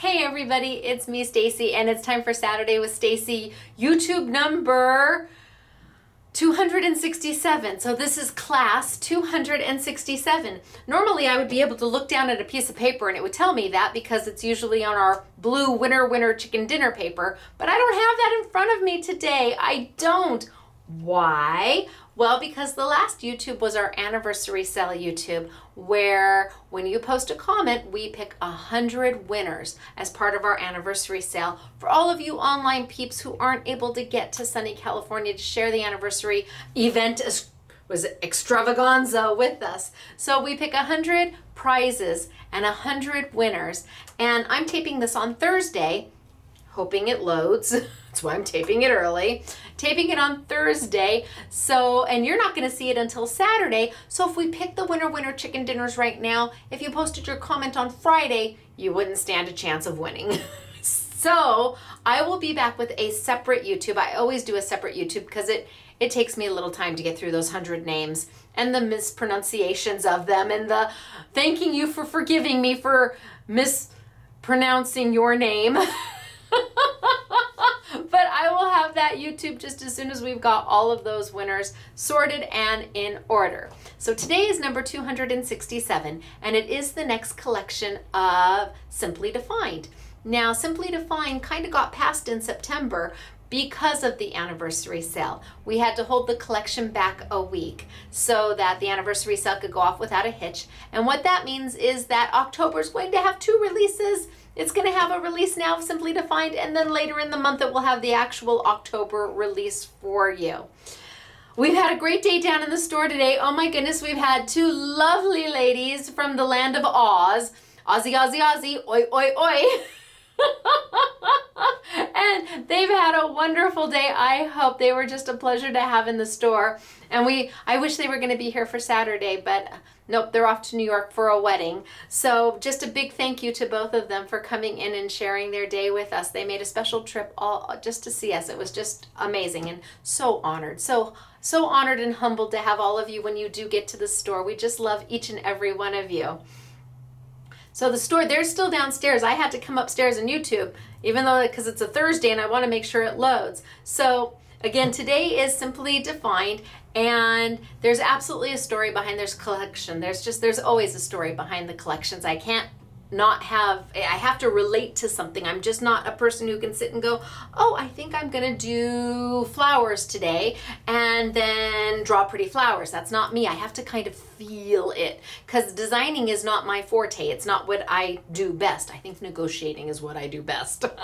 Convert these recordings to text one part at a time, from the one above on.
Hey everybody, it's me Stacy and it's time for Saturday with Stacy YouTube number 267. So this is class 267. Normally I would be able to look down at a piece of paper and it would tell me that because it's usually on our blue winner winner chicken dinner paper, but I don't have that in front of me today. I don't. Why? Well, because the last YouTube was our anniversary sale YouTube, where when you post a comment, we pick a hundred winners as part of our anniversary sale. For all of you online peeps who aren't able to get to sunny California to share the anniversary event as was extravaganza with us. So we pick a hundred prizes and a hundred winners. And I'm taping this on Thursday hoping it loads. That's why I'm taping it early. Taping it on Thursday. So, and you're not going to see it until Saturday. So, if we pick the winner winner chicken dinners right now, if you posted your comment on Friday, you wouldn't stand a chance of winning. so, I will be back with a separate YouTube. I always do a separate YouTube because it it takes me a little time to get through those 100 names and the mispronunciations of them and the thanking you for forgiving me for mispronouncing your name. but I will have that YouTube just as soon as we've got all of those winners sorted and in order. So today is number 267, and it is the next collection of Simply Defined. Now, Simply Defined kind of got passed in September because of the anniversary sale. We had to hold the collection back a week so that the anniversary sale could go off without a hitch. And what that means is that October is going to have two releases it's going to have a release now, Simply Defined, and then later in the month it will have the actual October release for you. We've had a great day down in the store today. Oh my goodness, we've had two lovely ladies from the land of Oz. Aussie, Aussie, Aussie, oi, oi, oi. and they've had a wonderful day. I hope they were just a pleasure to have in the store. And we I wish they were going to be here for Saturday, but Nope, they're off to New York for a wedding. So, just a big thank you to both of them for coming in and sharing their day with us. They made a special trip all just to see us. It was just amazing and so honored. So so honored and humbled to have all of you when you do get to the store. We just love each and every one of you. So the store, they're still downstairs. I had to come upstairs and YouTube, even though because it's a Thursday and I want to make sure it loads. So again, today is simply defined and there's absolutely a story behind this collection. There's just there's always a story behind the collections. I can't not have i have to relate to something. I'm just not a person who can sit and go oh i think i'm going to do flowers today and then draw pretty flowers. That's not me. I have to kind of feel it because designing is not my forte. It's not what i do best. I think negotiating is what i do best.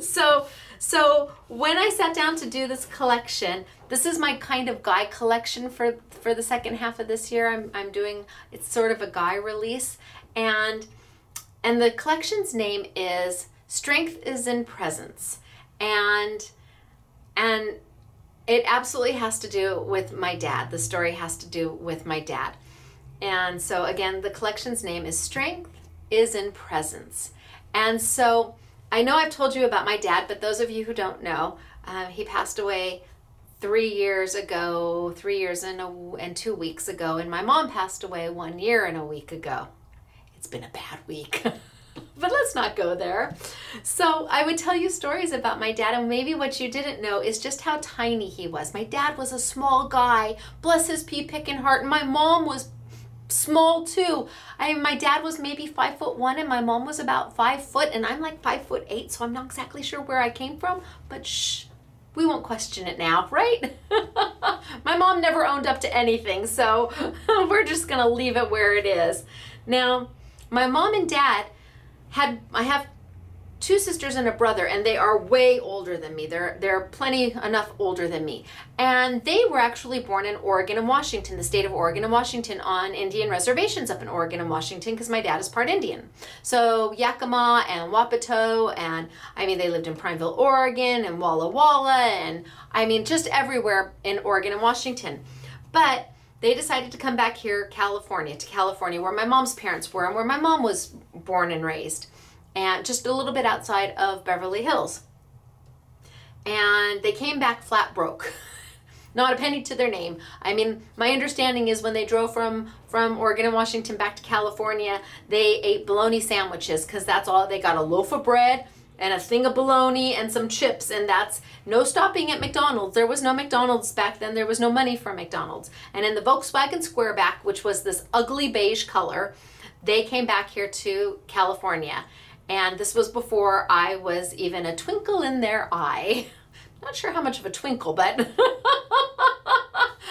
So so when I sat down to do this collection, this is my kind of guy collection for for the second half of this year. I'm I'm doing it's sort of a guy release and and the collection's name is Strength is in Presence. And and it absolutely has to do with my dad. The story has to do with my dad. And so again, the collection's name is Strength is in Presence. And so I know I've told you about my dad, but those of you who don't know, uh, he passed away three years ago, three years and, a, and two weeks ago, and my mom passed away one year and a week ago. It's been a bad week. but let's not go there. So, I would tell you stories about my dad, and maybe what you didn't know is just how tiny he was. My dad was a small guy, bless his pea picking heart, and my mom was small too. I my dad was maybe five foot one and my mom was about five foot and I'm like five foot eight, so I'm not exactly sure where I came from, but shh, we won't question it now, right? my mom never owned up to anything, so we're just gonna leave it where it is. Now, my mom and dad had I have two sisters and a brother and they are way older than me. They're they're plenty enough older than me. And they were actually born in Oregon and Washington the state of Oregon and Washington on Indian reservations up in Oregon and Washington because my dad is part Indian. So Yakima and Wapato and I mean they lived in Prineville Oregon and Walla Walla and I mean just everywhere in Oregon and Washington. But they decided to come back here California to California where my mom's parents were and where my mom was born and raised and just a little bit outside of Beverly Hills. And they came back flat broke. not a penny to their name. I mean, my understanding is when they drove from from Oregon and Washington back to California, they ate bologna sandwiches because that's all they got a loaf of bread and a thing of bologna and some chips and that's no stopping at McDonald's. There was no McDonald's back then. There was no money for McDonald's. And in the Volkswagen Squareback, which was this ugly beige color, they came back here to California. And this was before I was even a twinkle in their eye. Not sure how much of a twinkle, but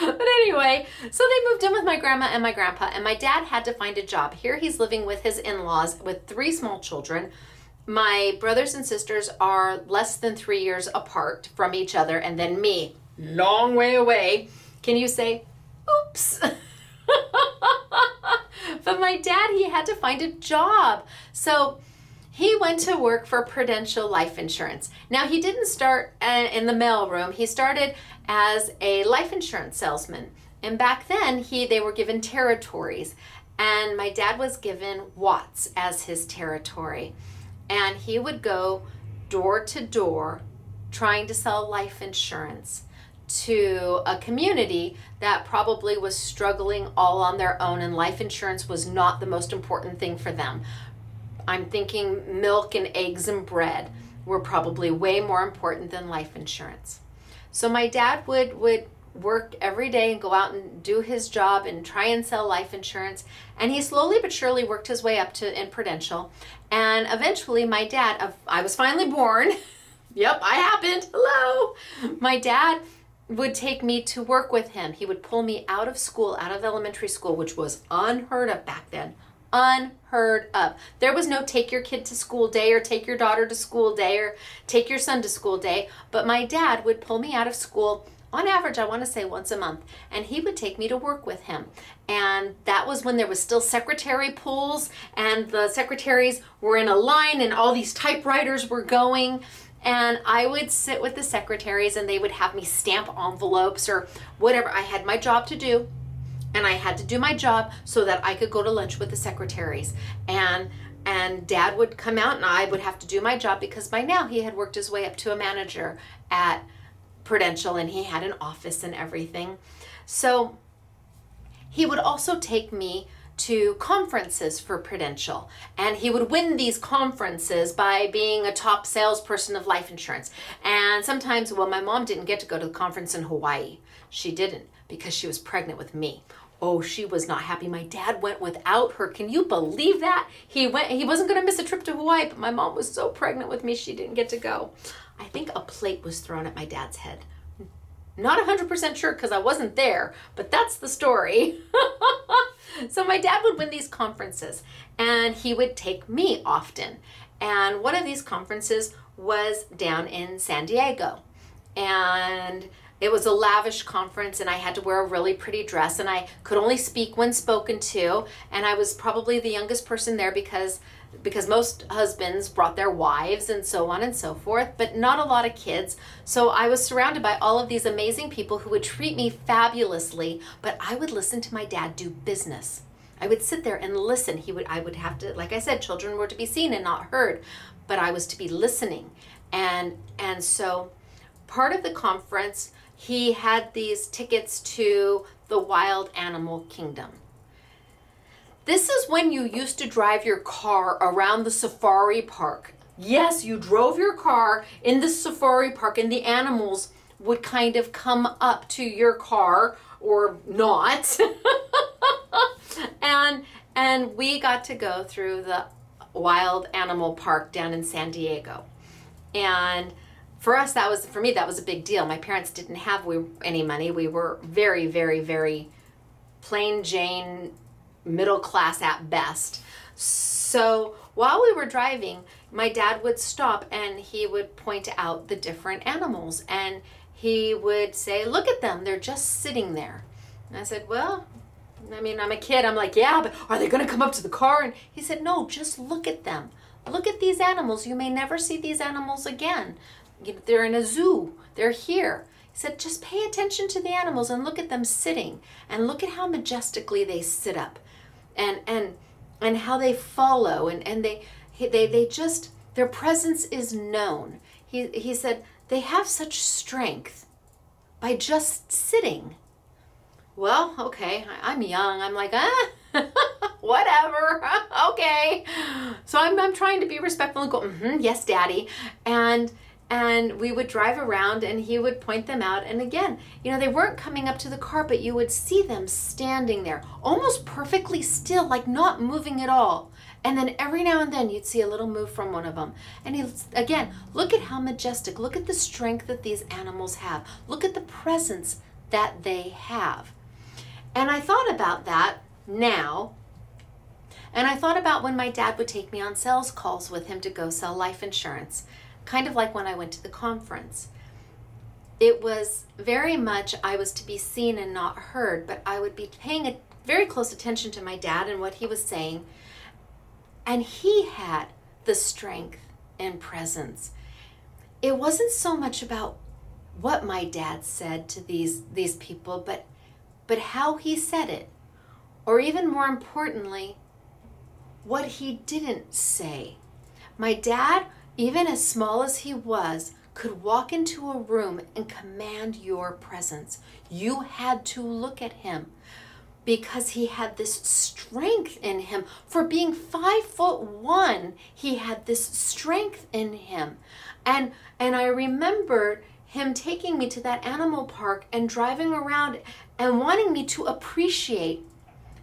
but anyway, so they moved in with my grandma and my grandpa, and my dad had to find a job. Here he's living with his in-laws with three small children. My brothers and sisters are less than three years apart from each other, and then me, long way away. Can you say, oops? but my dad, he had to find a job. So he went to work for Prudential Life Insurance. Now, he didn't start uh, in the mailroom. He started as a life insurance salesman. And back then, he they were given territories. And my dad was given Watts as his territory. And he would go door to door trying to sell life insurance to a community that probably was struggling all on their own and life insurance was not the most important thing for them. I'm thinking milk and eggs and bread were probably way more important than life insurance. So my dad would would work every day and go out and do his job and try and sell life insurance. And he slowly but surely worked his way up to in prudential. And eventually my dad of i was finally born. Yep i happened. Hello. My dad would take me to work with him. He would pull me out of school out of elementary school which was unheard of back then unheard of. There was no take your kid to school day or take your daughter to school day or take your son to school day. But my dad would pull me out of school on average, I want to say once a month, and he would take me to work with him. And that was when there was still secretary pools, and the secretaries were in a line, and all these typewriters were going. And I would sit with the secretaries, and they would have me stamp envelopes or whatever. I had my job to do, and I had to do my job so that I could go to lunch with the secretaries. And and dad would come out and I would have to do my job because by now he had worked his way up to a manager at Prudential and he had an office and everything. So he would also take me to conferences for Prudential. And he would win these conferences by being a top salesperson of life insurance. And sometimes, well, my mom didn't get to go to the conference in Hawaii. She didn't because she was pregnant with me. Oh, she was not happy. My dad went without her. Can you believe that? He went he wasn't going to miss a trip to Hawaii, but my mom was so pregnant with me she didn't get to go. I think a plate was thrown at my dad's head. Not 100% sure cuz I wasn't there, but that's the story. so my dad would win these conferences and he would take me often. And one of these conferences was down in San Diego. And it was a lavish conference and I had to wear a really pretty dress and I could only speak when spoken to and I was probably the youngest person there because because most husbands brought their wives and so on and so forth, but not a lot of kids. So I was surrounded by all of these amazing people who would treat me fabulously, but I would listen to my dad do business. I would sit there and listen. He would I would have to like I said children were to be seen and not heard, but I was to be listening. And and so part of the conference he had these tickets to the wild animal kingdom. This is when you used to drive your car around the safari park. Yes, you drove your car in the safari park and the animals would kind of come up to your car or not. and and we got to go through the wild animal park down in San Diego. And for us that was for me that was a big deal. My parents didn't have we, any money. We were very very very plain jane middle class at best. So while we were driving my dad would stop and he would point out the different animals and he would say look at them. They're just sitting there. And i said well i mean i'm a kid. I'm like yeah but are they going to come up to the car? And he said no just look at them. Look at these animals. You may never see these animals again they're in a zoo. They're here. He said, just pay attention to the animals and look at them sitting and look at how majestically they sit up and and and how they follow and, and they they they just their presence is known. He he said they have such strength, by just sitting. Well, okay, I'm young. I'm like, ah, whatever, okay. So I'm, I'm trying to be respectful and go, mm-hmm, yes, daddy. And and we would drive around and he would point them out. And again you know they weren't coming up to the car but you would see them standing there almost perfectly still like not moving at all. And then every now and then you'd see a little move from one of them. And he again look at how majestic. Look at the strength that these animals have. Look at the presence that they have. And i thought about that now. And i thought about when my dad would take me on sales calls with him to go sell life insurance kind of like when I went to the conference. It was very much I was to be seen and not heard, but I would be paying a very close attention to my dad and what he was saying. And he had the strength and presence. It wasn't so much about what my dad said to these these people, but but how he said it. Or even more importantly, what he didn't say. My dad even as small as he was, could walk into a room and command your presence. You had to look at him because he had this strength in him. For being five foot one, he had this strength in him. And and I remember him taking me to that animal park and driving around and wanting me to appreciate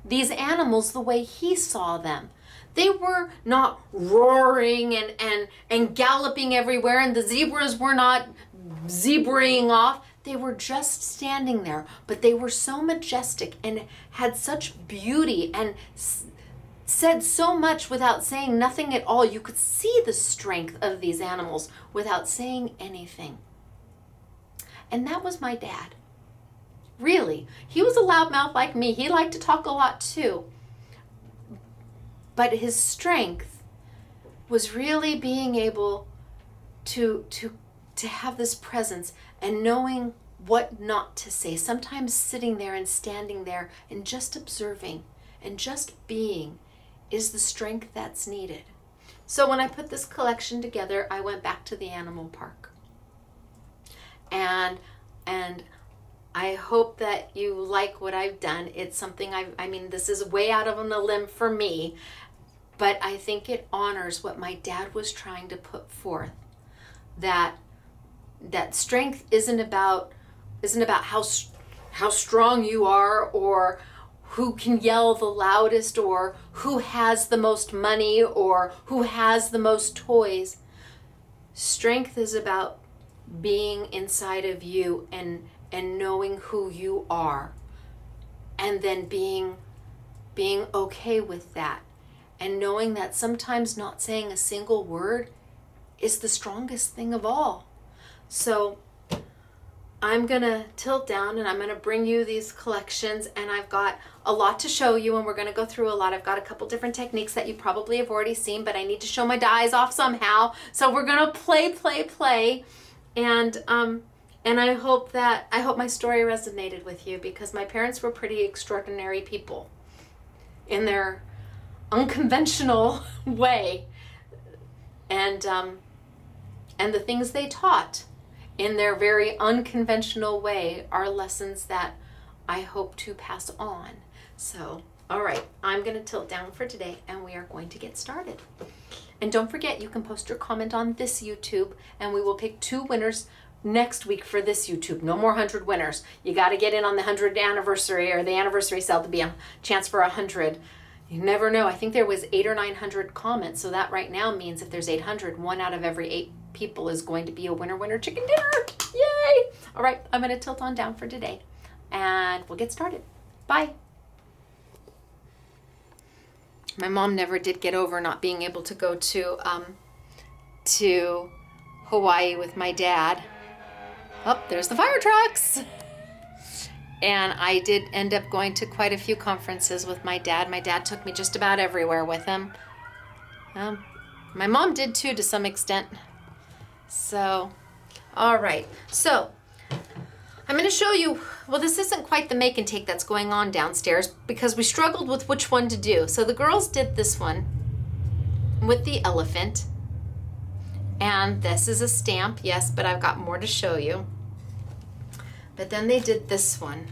these animals the way he saw them. They were not roaring and, and, and galloping everywhere, and the zebras were not zebraing off. They were just standing there, but they were so majestic and had such beauty and s- said so much without saying nothing at all. You could see the strength of these animals without saying anything. And that was my dad. Really. He was a loudmouth like me. He liked to talk a lot too. But his strength was really being able to to to have this presence and knowing what not to say. Sometimes sitting there and standing there and just observing and just being is the strength that's needed. So when I put this collection together, I went back to the animal park. And and I hope that you like what I've done. It's something I I mean this is way out of on the limb for me but I think it honors what my dad was trying to put forth that that strength isn't about isn't about how how strong you are or who can yell the loudest or who has the most money or who has the most toys. Strength is about being inside of you and and knowing who you are and then being being okay with that and knowing that sometimes not saying a single word is the strongest thing of all. So I'm to tilt down and I'm to bring you these collections and I've got a lot to show you and we're to go through a lot. I've got a couple different techniques that you probably have already seen, but I need to show my dies off somehow. So we're to play play play and um and I hope that I hope my story resonated with you because my parents were pretty extraordinary people in their unconventional way. And, um, and the things they taught in their very unconventional way are lessons that I hope to pass on. So, all right, I'm going to tilt down for today and we are going to get started. And don't forget, you can post your comment on this YouTube and we will pick two winners next week for this YouTube. No more 100 winners. You got to get in on the 100th anniversary or the anniversary sale to be a chance for a 100 you never know. I think there was eight or 900 comments. So that right now means if there's 800, one out of every eight people is going to be a winner, winner chicken dinner. Yay! All right, I'm going to tilt on down for today and we'll get started. Bye. My mom never did get over not being able to go to um, to Hawaii with my dad. Oh, there's the fire trucks and I did end up going to quite a few conferences with my dad. My dad took me just about everywhere with him. Um, my mom did too, to some extent. So, all right. So, I'm going to show you. Well, this isn't quite the make and take that's going on downstairs because we struggled with which one to do. So, the girls did this one with the elephant. And this is a stamp, yes, but I've got more to show you. But then they did this one.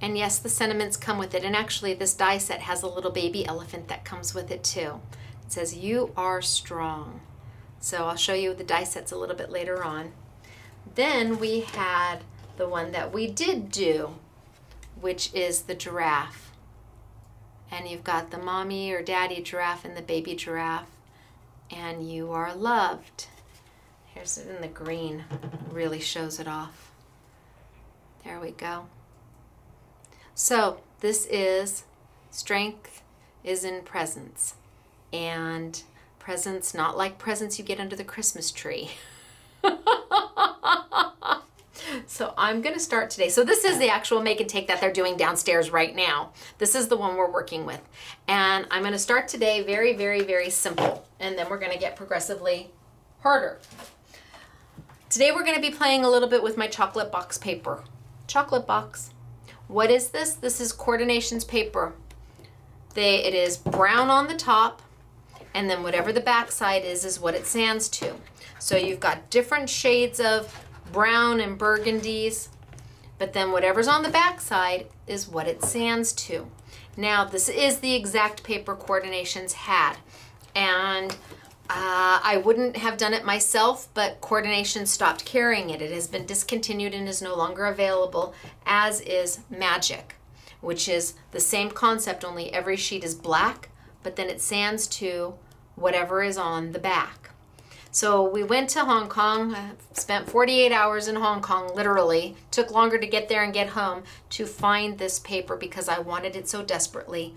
And yes, the sentiments come with it. And actually, this die set has a little baby elephant that comes with it too. It says, You are strong. So I'll show you the die sets a little bit later on. Then we had the one that we did do, which is the giraffe. And you've got the mommy or daddy giraffe and the baby giraffe. And you are loved. Here's it in the green, really shows it off. There we go. So, this is strength is in presence. And presents not like presents you get under the Christmas tree. so I'm going to start today. So this is the actual make and take that they're doing downstairs right now. This is the one we're working with. And I'm going to start today very, very, very simple. And then we're going to get progressively harder. Today we're going to be playing a little bit with my chocolate box paper. Chocolate box. What is this? This is Coordinations paper. They, it is brown on the top and then whatever the backside is is what it sands to. So you've got different shades of brown and burgundies, but then whatever's on the backside is what it sands to. Now this is the exact paper coordinations had, and uh, I wouldn't have done it myself, but coordination stopped carrying it. It has been discontinued and is no longer available, as is Magic, which is the same concept, only every sheet is black but then it sands to whatever is on the back. So we went to Hong Kong, spent 48 hours in Hong Kong, literally. Took longer to get there and get home to find this paper because I wanted it so desperately.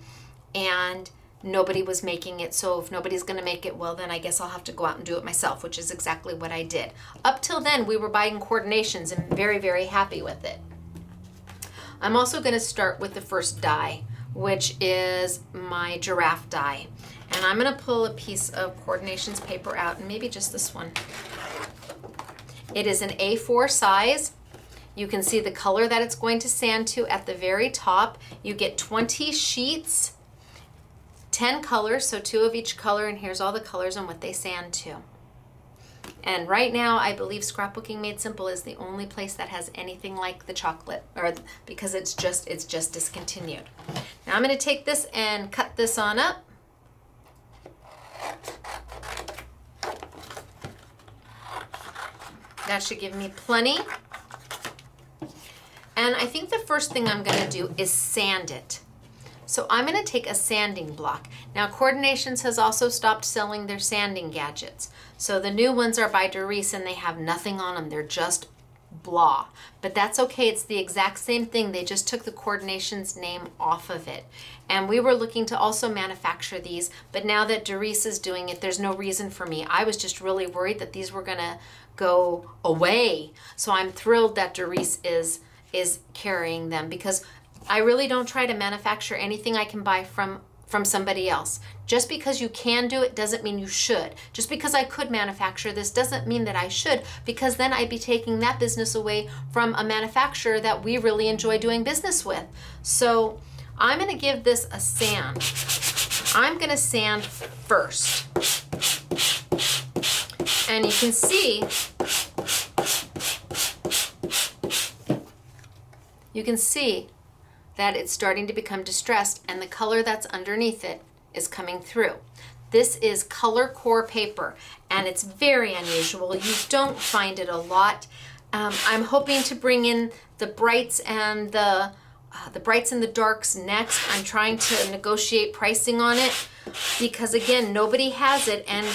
And nobody was making it. So if nobody's going to make it, well, then I guess I'll have to go out and do it myself, which is exactly what I did. Up till then, we were buying coordinations and very, very happy with it. I'm also going to start with the first die which is my giraffe die. And I'm going to pull a piece of coordinations paper out, and maybe just this one. It is an A4 size. You can see the color that it's going to sand to at the very top. You get 20 sheets, 10 colors, so two of each color, and here's all the colors and what they sand to. And right now, I believe Scrapbooking Made Simple is the only place that has anything like the chocolate, or because it's just it's just discontinued. Now I'm going to take this and cut this on up. That should give me plenty. And I think the first thing I'm going to do is sand it. So I'm going to take a sanding block. Now Coordinations has also stopped selling their sanding gadgets. So the new ones are by Darice and they have nothing on them. They're just blah. But that's okay. It's the exact same thing. They just took the Coordinations name off of it. And we were looking to also manufacture these, but now that Darice is doing it, there's no reason for me. I was just really worried that these were going to go away. So I'm thrilled that Darice is is carrying them because I really don't try to manufacture anything I can buy from from somebody else. Just because you can do it doesn't mean you should. Just because I could manufacture this doesn't mean that I should, because then I'd be taking that business away from a manufacturer that we really enjoy doing business with. So I'm going to give this a sand. I'm going to sand first. And you can see you can see that it's starting to become distressed and the color that's underneath it is coming through. This is color core paper and it's very unusual. You don't find it a lot. Um, I'm hoping to bring in the brights and the uh, the brights and the darks next. I'm trying to negotiate pricing on it because again, nobody has it and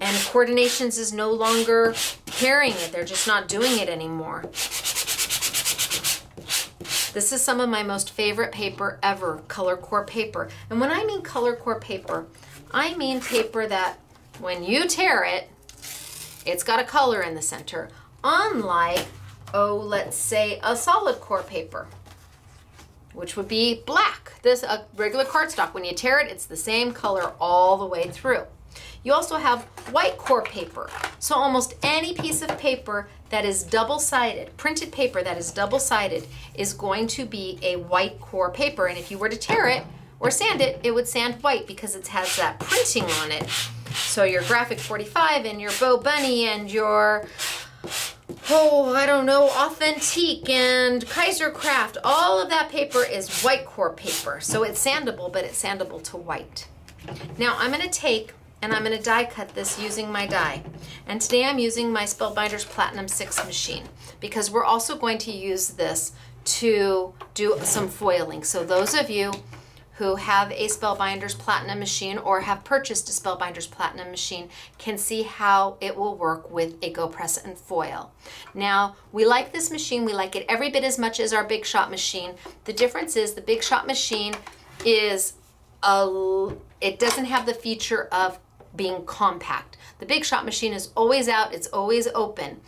and coordinations is no longer carrying it. They're just not doing it anymore. This is some of my most favorite paper ever, color core paper. And when I mean color core paper, I mean paper that when you tear it, it's got a color in the center. Unlike, oh, let's say a solid core paper, which would be black. This a regular cardstock. When you tear it, it's the same color all the way through. You also have white core paper. So almost any piece of paper that is double-sided, printed paper that is double-sided is going to be a white core paper. And if you were to tear it or sand it, it would sand white because it has that printing on it. So your Graphic 45 and your Bo Bunny and your oh, I don't know, Authentique and Kaisercraft. All of that paper is white core paper. So it's sandable, but it's sandable to white. Now I'm gonna take and I'm gonna die cut this using my die. And today I'm using my Spellbinders Platinum 6 machine because we're also going to use this to do some foiling. So those of you who have a Spellbinders Platinum machine or have purchased a Spellbinders Platinum machine can see how it will work with a Go Press and foil. Now, we like this machine. We like it every bit as much as our Big Shot machine. The difference is the Big Shot machine is a, it doesn't have the feature of being compact. The Big Shot machine is always out, it's always open.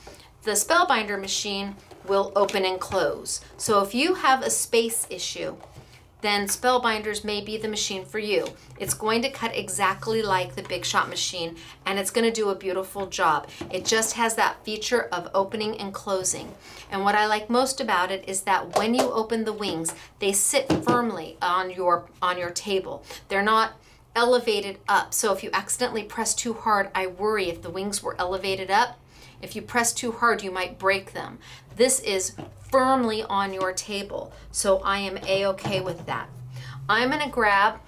The Spellbinder machine will open and close. So if you have a space issue, then Spellbinders may be the machine for you. It's going to cut exactly like the Big Shot machine and it's going to do a beautiful job. It just has that feature of opening and closing. And what I like most about it is that when you open the wings, they sit firmly on your on your table. They're not elevated up. So if you accidentally press too hard, I worry if the wings were elevated up, if you press too hard, you might break them. This is firmly on your table. So I am a-okay with that. I'm gonna grab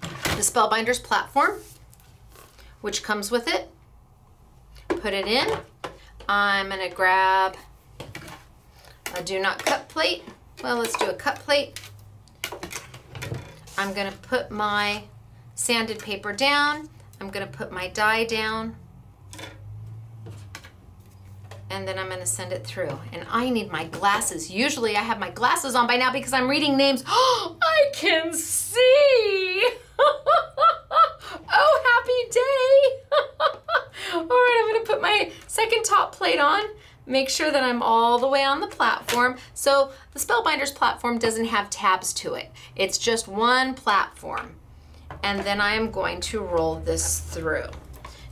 the Spellbinders platform, which comes with it, put it in. I'm gonna grab a do not cut plate. Well, let's do a cut plate. I'm gonna put my sanded paper down. I'm gonna put my die down and then I'm going to send it through. And I need my glasses. Usually I have my glasses on by now because I'm reading names. Oh, I can see! oh, happy day! all right, I'm going to put my second top plate on. Make sure that I'm all the way on the platform. So the Spellbinders platform doesn't have tabs to it. It's just one platform. And then I am going to roll this through.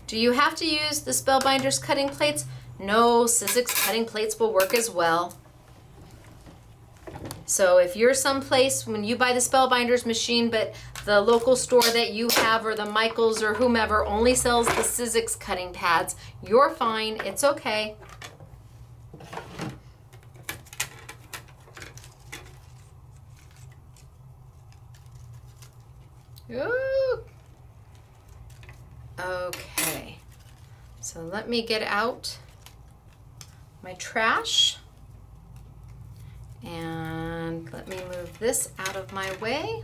Do you have to use the Spellbinders cutting plates? No, Sizzix cutting plates will work as well. So if you're someplace when you buy the Spellbinders machine, but the local store that you have or the Michaels or whomever only sells the Sizzix cutting pads, you're fine. It's okay. Ooh. Okay. So let me get out my trash. And let me move this out of my way.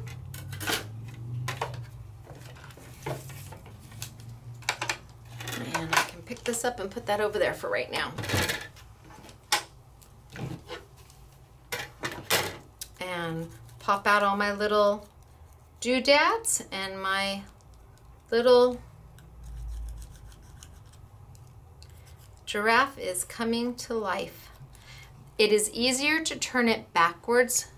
And I can pick this up and put that over there for right now. And pop out all my little doodads and my little Giraffe is coming to life. It is easier to turn it backwards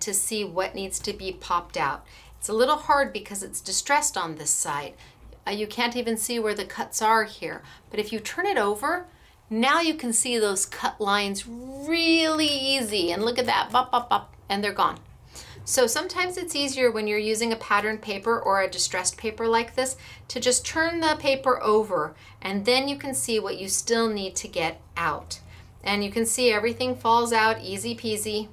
to see what needs to be popped out. It's a little hard because it's distressed on this side. Uh, you can't even see where the cuts are here. But if you turn it over, now you can see those cut lines really easy. And look at that, bop, bop, bop, and they're gone. So sometimes it's easier when you're using a patterned paper or a distressed paper like this to just turn the paper over and then you can see what you still need to get out. And you can see everything falls out easy peasy.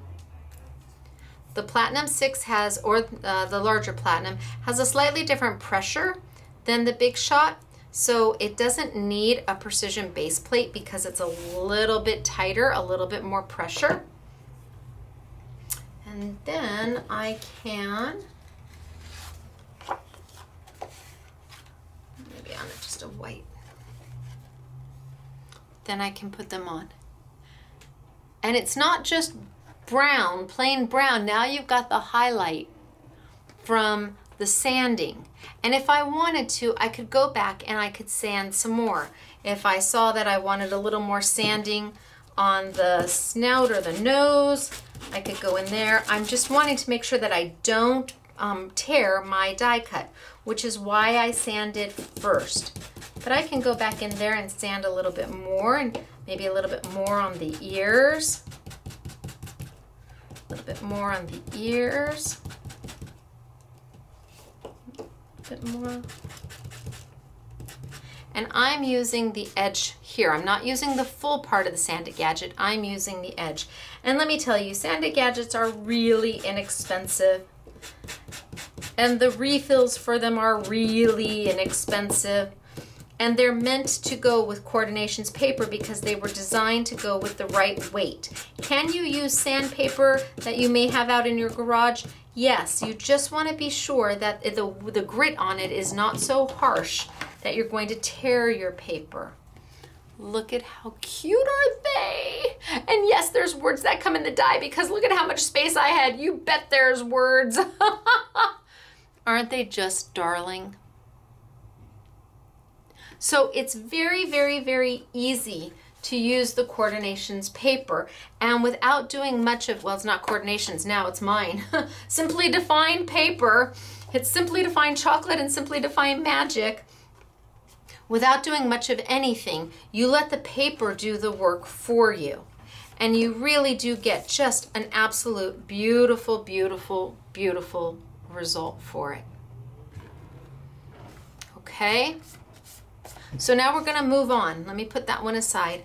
The Platinum 6 has, or uh, the larger Platinum, has a slightly different pressure than the Big Shot. So it doesn't need a precision base plate because it's a little bit tighter, a little bit more pressure. And then I can, maybe on just a white. Then I can put them on. And it's not just brown, plain brown. Now you've got the highlight from the sanding. And if I wanted to, I could go back and I could sand some more. If I saw that I wanted a little more sanding on the snout or the nose, I could go in there. I'm just wanting to make sure that I don't um, tear my die cut, which is why I sanded first. But I can go back in there and sand a little bit more and maybe a little bit more on the ears. A little bit more on the ears. Bit more. and I'm using the edge here. I'm not using the full part of the Sand It Gadget, I'm using the edge. And let me tell you, Sand It Gadgets are really inexpensive and the refills for them are really inexpensive and they're meant to go with coordinations paper because they were designed to go with the right weight. Can you use sandpaper that you may have out in your garage? Yes, you just want to be sure that the, the grit on it is not so harsh that you're going to tear your paper. Look at how cute are they? And yes, there's words that come in the die because look at how much space I had. You bet there's words. Aren't they just darling? So it's very, very, very easy to use the coordinations paper and without doing much of, well, it's not coordinations now, it's mine. simply define paper. It's simply define chocolate and simply define magic. Without doing much of anything, you let the paper do the work for you. And you really do get just an absolute beautiful, beautiful, beautiful result for it. Okay? So now we're going to move on. Let me put that one aside.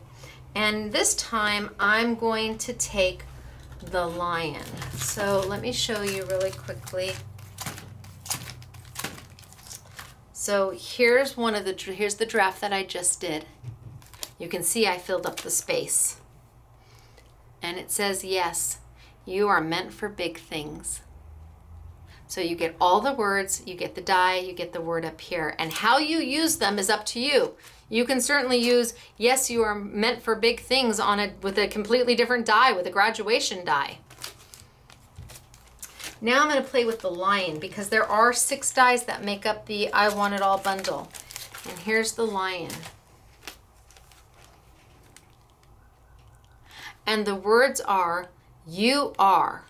And this time I'm going to take the lion. So let me show you really quickly. So here's one of the, here's the draft that I just did. You can see I filled up the space. And it says, yes, you are meant for big things. So you get all the words, you get the die, you get the word up here. And how you use them is up to you. You can certainly use, yes, you are meant for big things on it with a completely different die, with a graduation die. Now I'm going to play with the lion because there are six dies that make up the I Want It All bundle. And here's the lion. And the words are, you are.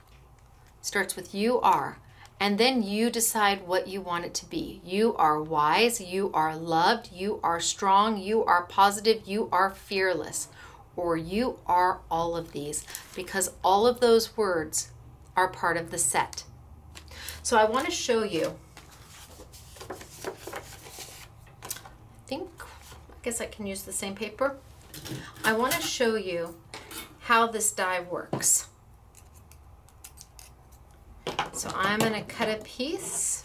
Starts with you are and then you decide what you want it to be. You are wise, you are loved, you are strong, you are positive, you are fearless, or you are all of these because all of those words are part of the set. So I want to show you. I think, I guess I can use the same paper. I want to show you how this die works. So I'm going to cut a piece.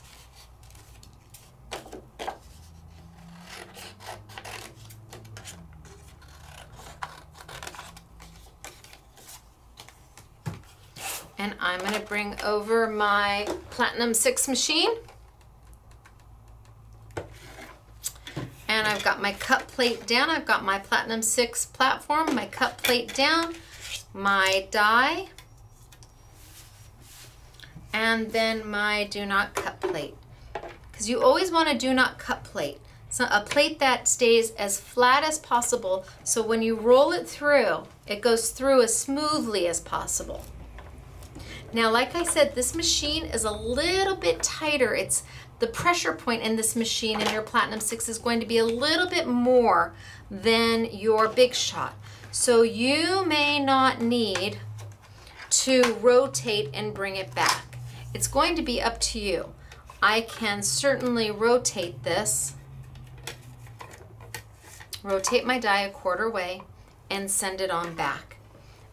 And I'm going to bring over my Platinum 6 machine. And I've got my cut plate down. I've got my Platinum 6 platform, my cut plate down, my die, and then my do not cut plate. Because you always want a do not cut plate. So a plate that stays as flat as possible so when you roll it through, it goes through as smoothly as possible. Now, like I said, this machine is a little bit tighter. It's the pressure point in this machine in your Platinum 6 is going to be a little bit more than your Big Shot. So you may not need to rotate and bring it back. It's going to be up to you. I can certainly rotate this, rotate my die a quarter way, and send it on back.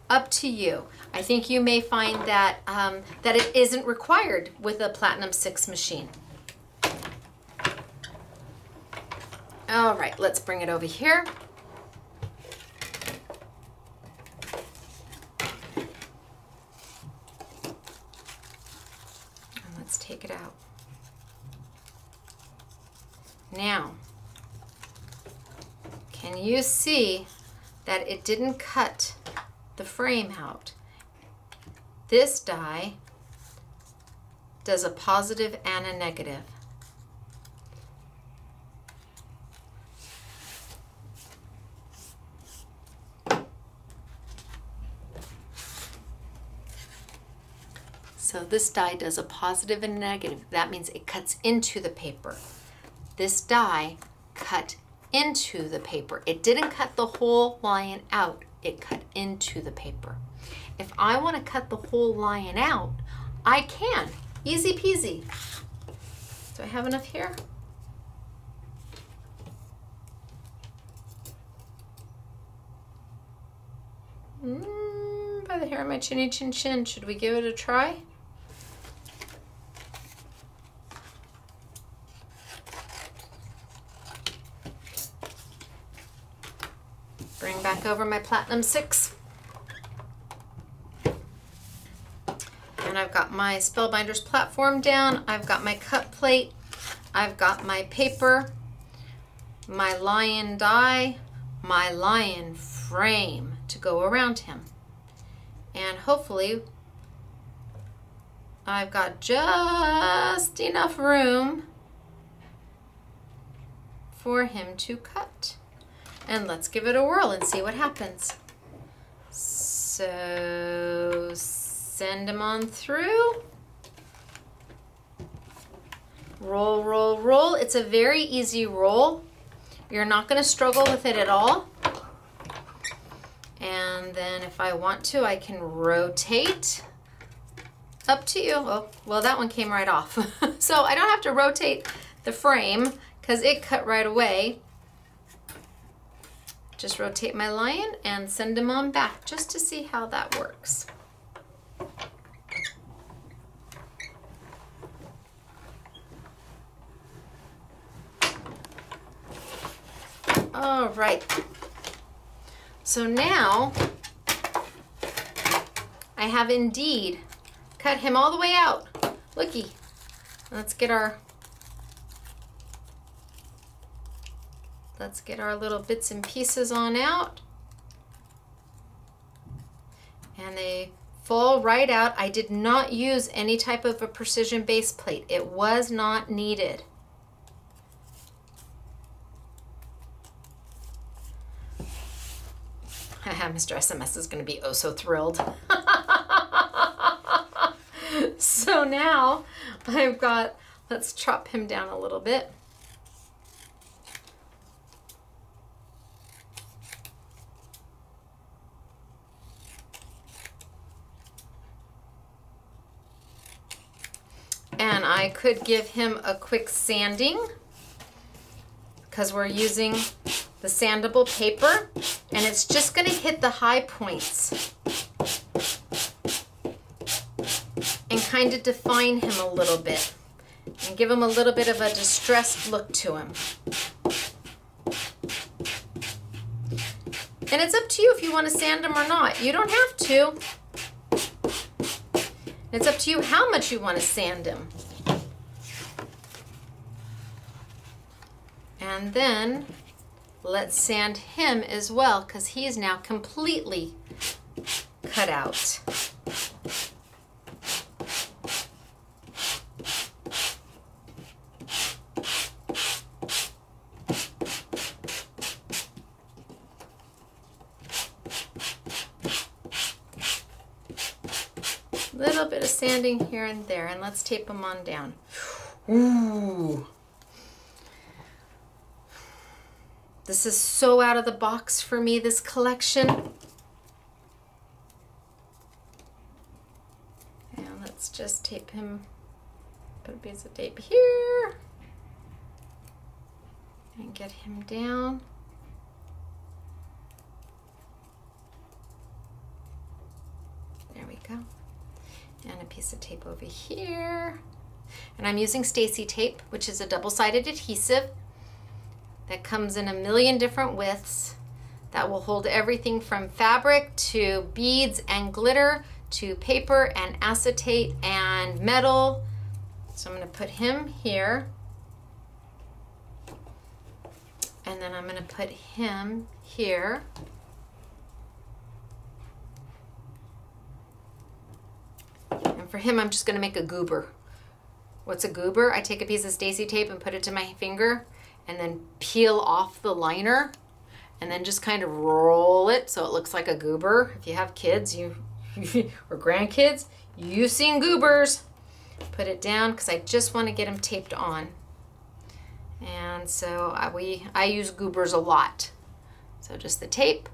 Up to you. I think you may find that, um, that it isn't required with a Platinum 6 machine. All right, let's bring it over here. Take it out. Now, can you see that it didn't cut the frame out? This die does a positive and a negative. So this die does a positive and a negative. That means it cuts into the paper. This die cut into the paper. It didn't cut the whole lion out, it cut into the paper. If I want to cut the whole lion out, I can. Easy peasy. Do I have enough here? Mm, by the hair of my chinny chin chin. Should we give it a try? Back over my Platinum 6. And I've got my Spellbinders platform down. I've got my cut plate. I've got my paper, my lion die, my lion frame to go around him. And hopefully I've got just enough room for him to cut. And let's give it a whirl and see what happens. So send them on through. Roll, roll, roll. It's a very easy roll. You're not going to struggle with it at all. And then if I want to, I can rotate. Up to you. Oh, well, that one came right off. so I don't have to rotate the frame because it cut right away. Just rotate my lion and send him on back just to see how that works. All right. So now I have indeed cut him all the way out. Looky. Let's get our let's get our little bits and pieces on out. And they fall right out. I did not use any type of a precision base plate. It was not needed. Mr. SMS is going to be oh so thrilled. so now I've got, let's chop him down a little bit. And I could give him a quick sanding because we're using the sandable paper and it's just going to hit the high points and kind of define him a little bit and give him a little bit of a distressed look to him. And it's up to you if you want to sand him or not. You don't have to. It's up to you how much you want to sand him. And then let's sand him as well because he is now completely cut out. A little bit of sanding here and there and let's tape them on down. Ooh. This is so out of the box for me, this collection. And let's just tape him, put a piece of tape here. And get him down. There we go. And a piece of tape over here. And I'm using Stacey tape, which is a double-sided adhesive that comes in a million different widths that will hold everything from fabric to beads and glitter to paper and acetate and metal. So I'm going to put him here. And then I'm going to put him here. And for him, I'm just going to make a goober. What's a goober? I take a piece of Stacey tape and put it to my finger and then peel off the liner and then just kind of roll it so it looks like a goober. If you have kids, you or grandkids, you've seen goobers. Put it down because I just want to get them taped on. And so I, we I use goobers a lot. So just the tape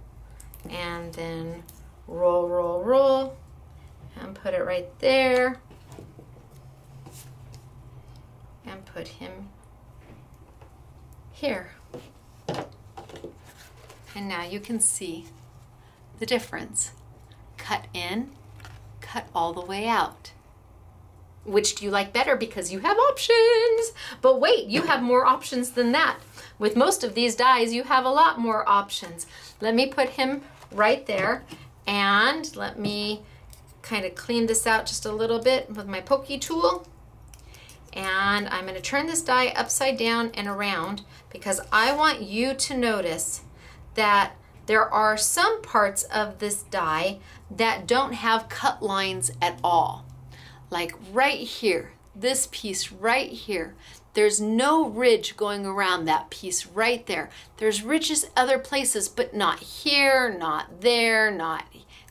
and then roll, roll, roll and put it right there and put him here. And now you can see the difference cut in, cut all the way out. Which do you like better because you have options? But wait, you have more options than that. With most of these dies, you have a lot more options. Let me put him right there and let me kind of clean this out just a little bit with my pokey tool. And I'm going to turn this die upside down and around because I want you to notice that there are some parts of this die that don't have cut lines at all. Like right here, this piece right here. There's no ridge going around that piece right there. There's ridges other places, but not here, not there, not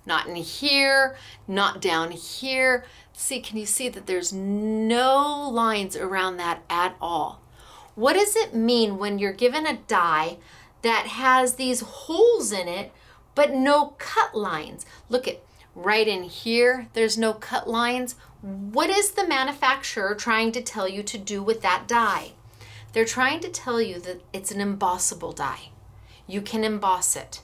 not in here, not down here. See, can you see that there's no lines around that at all? What does it mean when you're given a die that has these holes in it, but no cut lines? Look at right in here, there's no cut lines. What is the manufacturer trying to tell you to do with that die? They're trying to tell you that it's an embossable die. You can emboss it.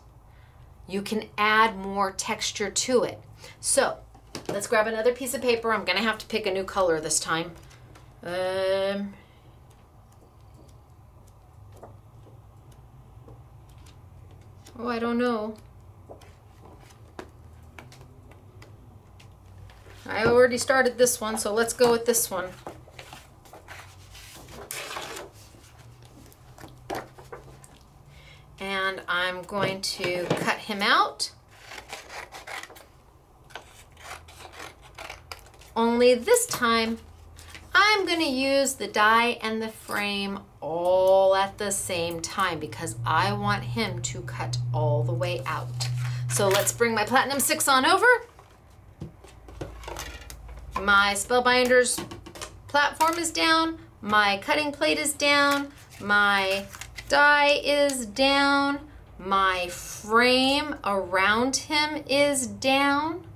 You can add more texture to it. So let's grab another piece of paper. I'm gonna have to pick a new color this time. Um, oh, I don't know. I already started this one, so let's go with this one. And I'm going to cut him out. Only this time, I'm going to use the die and the frame all at the same time because I want him to cut all the way out. So let's bring my Platinum 6 on over. My Spellbinders platform is down. My cutting plate is down. My die is down. My frame around him is down.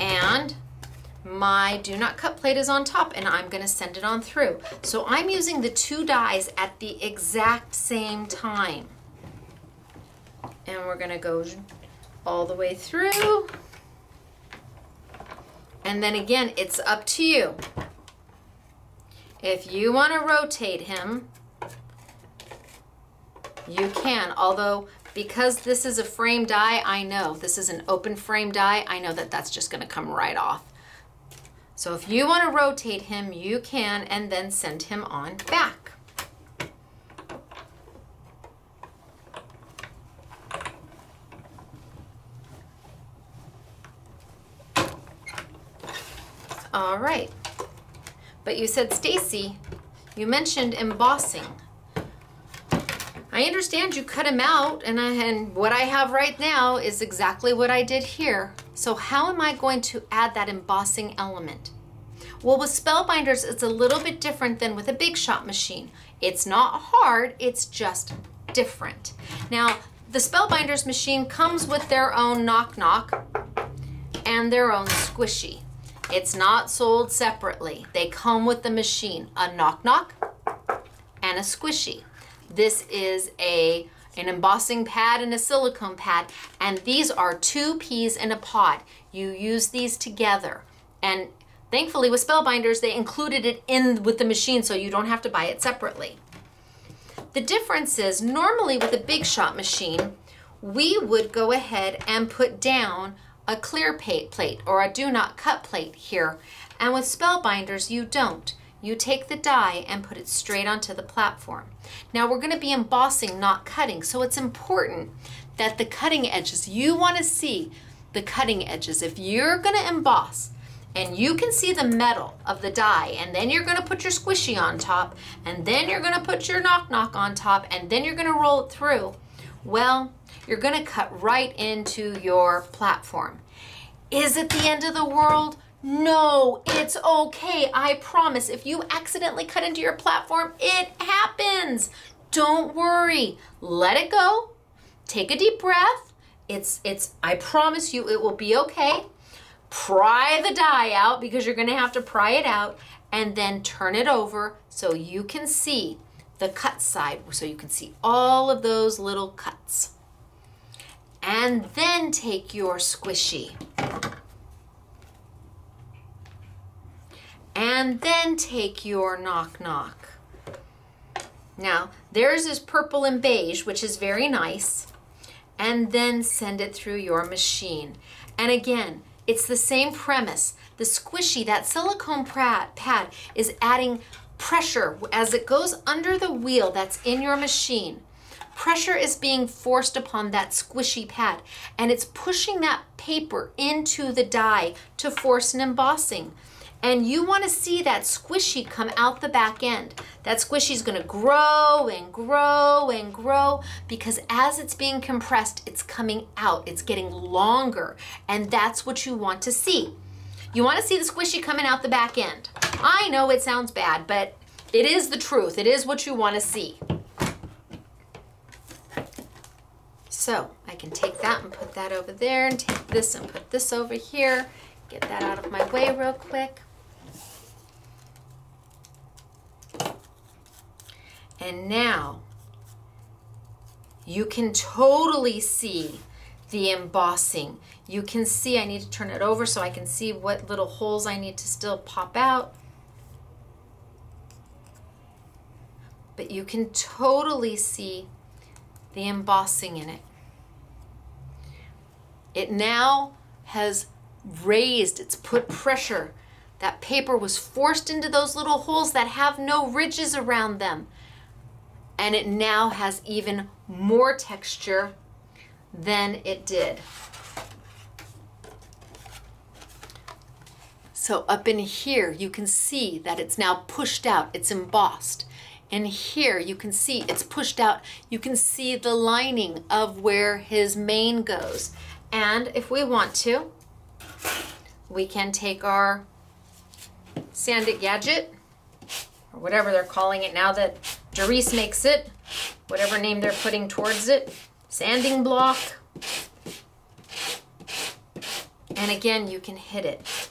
And my do not cut plate is on top and I'm going to send it on through. So I'm using the two dies at the exact same time. And we're going to go all the way through. And then again, it's up to you. If you want to rotate him, you can. Although, because this is a frame die, I know this is an open frame die, I know that that's just going to come right off. So if you want to rotate him, you can, and then send him on back. All right. But you said, Stacey, you mentioned embossing. I understand you cut him out, and, I, and what I have right now is exactly what I did here. So how am I going to add that embossing element? Well, with Spellbinders, it's a little bit different than with a Big Shot machine. It's not hard, it's just different. Now, the Spellbinders machine comes with their own knock knock and their own squishy. It's not sold separately. They come with the machine, a knock knock and a squishy. This is a an embossing pad and a silicone pad, and these are two peas in a pod. You use these together. And thankfully with Spellbinders, they included it in with the machine so you don't have to buy it separately. The difference is normally with a big shot machine, we would go ahead and put down a clear plate or a do not cut plate here. And with Spellbinders, you don't. You take the die and put it straight onto the platform. Now we're going to be embossing, not cutting, so it's important that the cutting edges, you want to see the cutting edges. If you're going to emboss and you can see the metal of the die, and then you're going to put your squishy on top, and then you're going to put your knock knock on top, and then you're going to roll it through, well, you're going to cut right into your platform. Is it the end of the world? No, it's okay. I promise. If you accidentally cut into your platform, it happens. Don't worry. Let it go. Take a deep breath. It's it's I promise you it will be okay. Pry the die out because you're going to have to pry it out and then turn it over so you can see the cut side so you can see all of those little cuts. And then take your squishy. And then take your knock knock. Now, theirs is purple and beige, which is very nice. And then send it through your machine. And again, it's the same premise. The squishy, that silicone pad, is adding pressure as it goes under the wheel that's in your machine. Pressure is being forced upon that squishy pad and it's pushing that paper into the die to force an embossing. And you want to see that squishy come out the back end. That squishy is going to grow and grow and grow because as it's being compressed, it's coming out. It's getting longer. And that's what you want to see. You want to see the squishy coming out the back end. I know it sounds bad, but it is the truth. It is what you want to see. So I can take that and put that over there and take this and put this over here. Get that out of my way real quick. And now you can totally see the embossing. You can see, I need to turn it over so I can see what little holes I need to still pop out. But you can totally see the embossing in it. It now has raised, it's put pressure. That paper was forced into those little holes that have no ridges around them. And it now has even more texture than it did. So up in here, you can see that it's now pushed out, it's embossed. And here you can see it's pushed out. You can see the lining of where his mane goes. And if we want to, we can take our sand it gadget, or whatever they're calling it now that Darice makes it, whatever name they're putting towards it, sanding block. And again, you can hit it.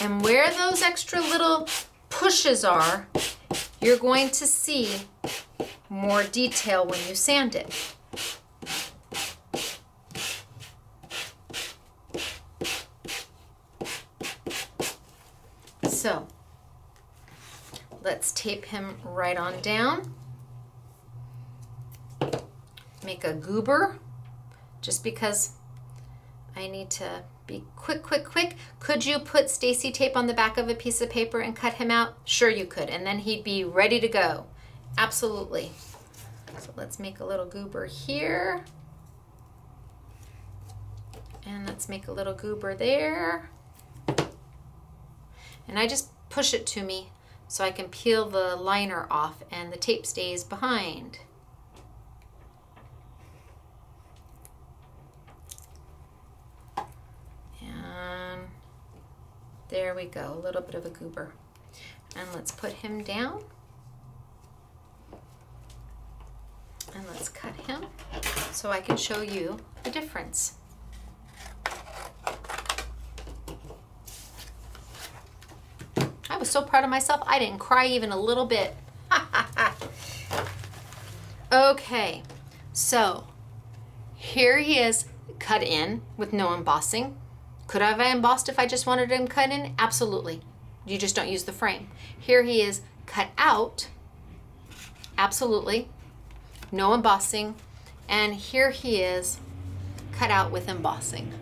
And where those extra little pushes are, you're going to see more detail when you sand it. So, let's tape him right on down. Make a goober, just because I need to be quick, quick, quick. Could you put Stacey tape on the back of a piece of paper and cut him out? Sure you could, and then he'd be ready to go. Absolutely. So let's make a little goober here. And let's make a little goober there. And I just push it to me so I can peel the liner off and the tape stays behind. And there we go, a little bit of a goober. And let's put him down. And let's cut him so I can show you the difference. I was so proud of myself, I didn't cry even a little bit. okay, so here he is cut in with no embossing. Could I have embossed if I just wanted him cut in? Absolutely. You just don't use the frame. Here he is cut out. Absolutely. No embossing. And here he is cut out with embossing.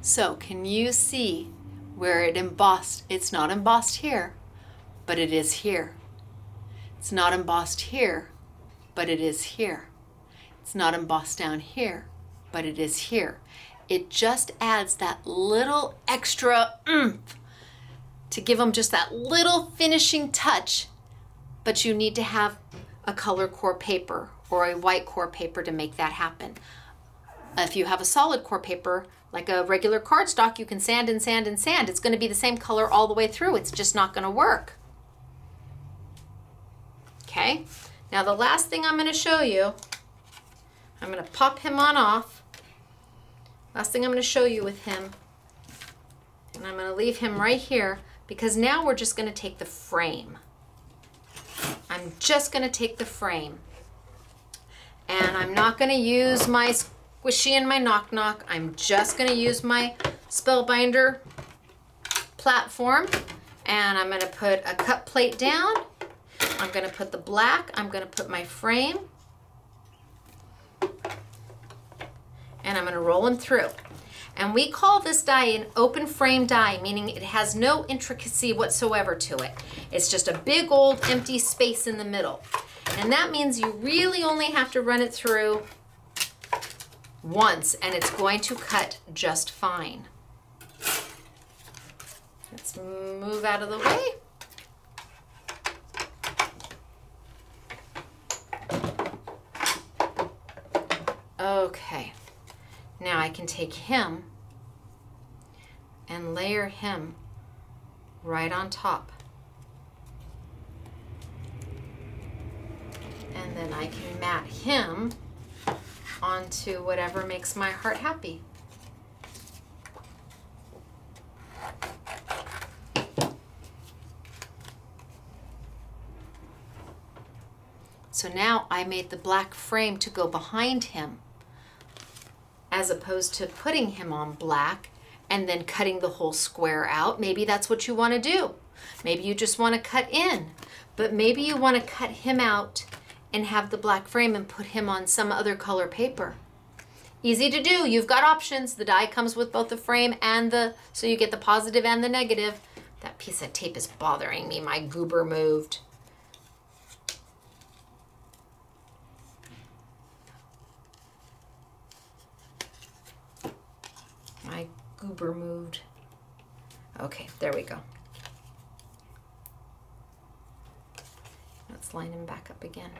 So can you see where it embossed? It's not embossed here, but it is here. It's not embossed here, but it is here. It's not embossed down here, but it is here. It just adds that little extra oomph to give them just that little finishing touch. But you need to have a color core paper or a white core paper to make that happen. If you have a solid core paper, like a regular cardstock, you can sand and sand and sand. It's going to be the same color all the way through. It's just not going to work. Okay, now the last thing I'm going to show you, I'm going to pop him on off. Last thing I'm going to show you with him, and I'm going to leave him right here because now we're just going to take the frame. I'm just gonna take the frame and I'm not gonna use my squishy and my knock knock. I'm just gonna use my Spellbinder platform and I'm gonna put a cut plate down. I'm gonna put the black, I'm gonna put my frame and I'm gonna roll them through. And we call this die an open frame die, meaning it has no intricacy whatsoever to it. It's just a big old empty space in the middle. And that means you really only have to run it through once and it's going to cut just fine. Let's move out of the way. Okay. Now I can take him and layer him right on top. And then I can mat him onto whatever makes my heart happy. So now I made the black frame to go behind him as opposed to putting him on black and then cutting the whole square out. Maybe that's what you want to do. Maybe you just want to cut in, but maybe you want to cut him out and have the black frame and put him on some other color paper. Easy to do. You've got options. The die comes with both the frame and the, so you get the positive and the negative. That piece of tape is bothering me. My goober moved. My goober moved. Okay, there we go. Let's line him back up again.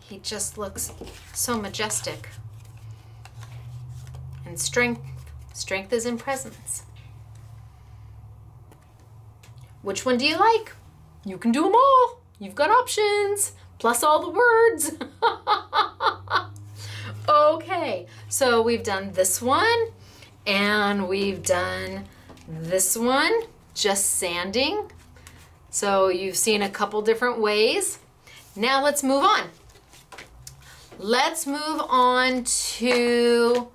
He just looks so majestic. And strength, strength is in presence. Which one do you like? You can do them all. You've got options, plus all the words. okay, so we've done this one, and we've done this one, just sanding. So you've seen a couple different ways. Now let's move on. Let's move on to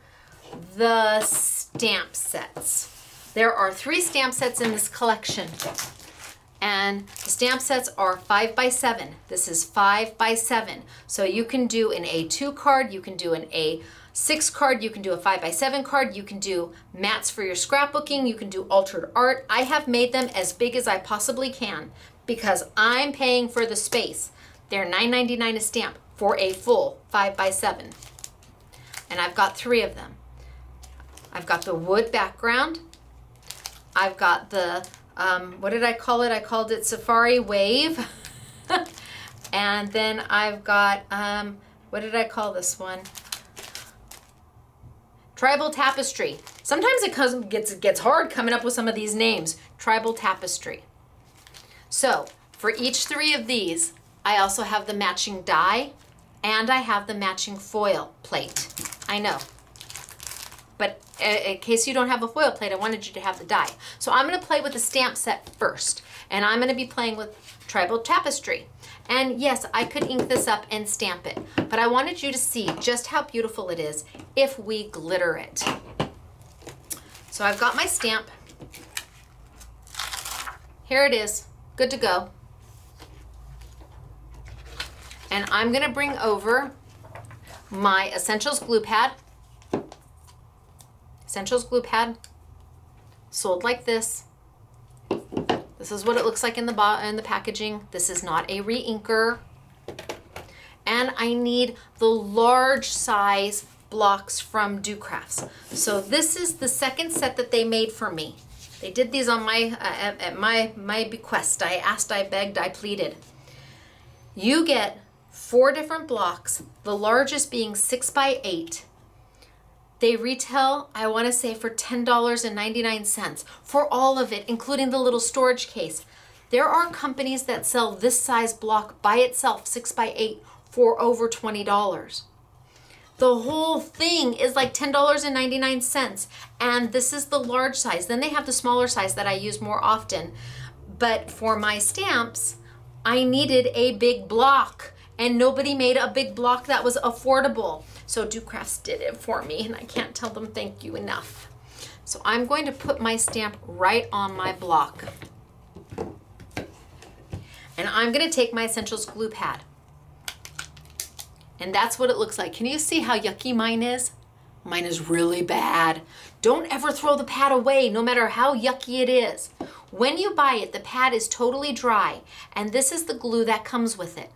the stamp sets. There are three stamp sets in this collection. And the stamp sets are five by seven. This is five by seven. So you can do an A2 card, you can do an A6 card, you can do a five by seven card, you can do mats for your scrapbooking, you can do altered art. I have made them as big as I possibly can because I'm paying for the space. They're $9.99 a stamp for a full five by seven. And I've got three of them. I've got the wood background. I've got the, um, what did I call it? I called it Safari Wave. and then I've got, um, what did I call this one? Tribal Tapestry. Sometimes it gets, gets hard coming up with some of these names. Tribal Tapestry. So for each three of these, I also have the matching die and I have the matching foil plate. I know. But uh, in case you don't have a foil plate, I wanted you to have the die. So I'm gonna play with the stamp set first. And I'm gonna be playing with Tribal Tapestry. And yes, I could ink this up and stamp it, but I wanted you to see just how beautiful it is if we glitter it. So I've got my stamp. Here it is, good to go. And I'm gonna bring over my Essentials glue pad. Essentials glue pad, sold like this. This is what it looks like in the, in the packaging. This is not a re-inker. And I need the large size blocks from Do Crafts. So this is the second set that they made for me. They did these on my, uh, at, at my, my bequest. I asked, I begged, I pleaded. You get four different blocks, the largest being six by eight. They retail, I want to say, for $10.99 for all of it, including the little storage case. There are companies that sell this size block by itself, six by eight, for over $20. The whole thing is like $10.99, and this is the large size. Then they have the smaller size that I use more often But for my stamps, I needed a big block and nobody made a big block that was affordable. So Do Crafts did it for me and I can't tell them thank you enough. So I'm going to put my stamp right on my block. And I'm gonna take my Essentials glue pad. And that's what it looks like. Can you see how yucky mine is? Mine is really bad. Don't ever throw the pad away, no matter how yucky it is. When you buy it, the pad is totally dry, and this is the glue that comes with it.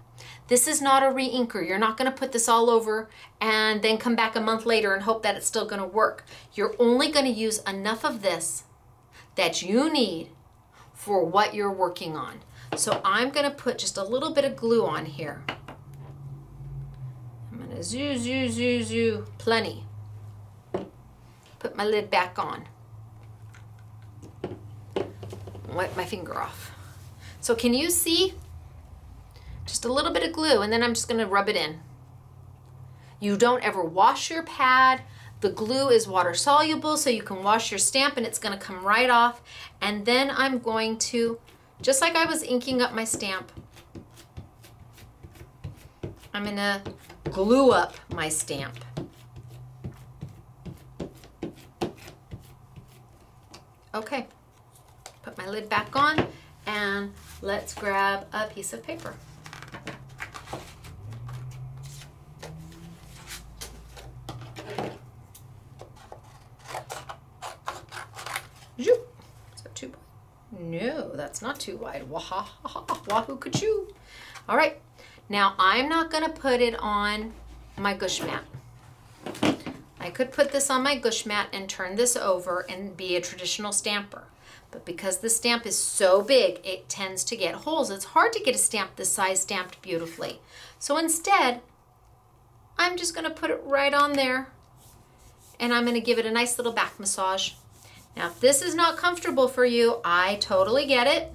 This is not a re-inker. You're not gonna put this all over and then come back a month later and hope that it's still gonna work. You're only gonna use enough of this that you need for what you're working on. So I'm gonna put just a little bit of glue on here. I'm gonna zoo, zoo, zoo, zoo, plenty. Put my lid back on. Wipe my finger off. So can you see? Just a little bit of glue and then I'm just gonna rub it in. You don't ever wash your pad. The glue is water soluble so you can wash your stamp and it's gonna come right off. And then I'm going to, just like I was inking up my stamp, I'm gonna glue up my stamp. Okay, put my lid back on and let's grab a piece of paper. Zoop. Is that too wide? No, that's not too wide. Waha ha ha wahoo kachoo. All right, now I'm not gonna put it on my gush mat. I could put this on my gush mat and turn this over and be a traditional stamper. But because the stamp is so big, it tends to get holes. It's hard to get a stamp this size stamped beautifully. So instead, I'm just gonna put it right on there and I'm gonna give it a nice little back massage. Now, if this is not comfortable for you, I totally get it.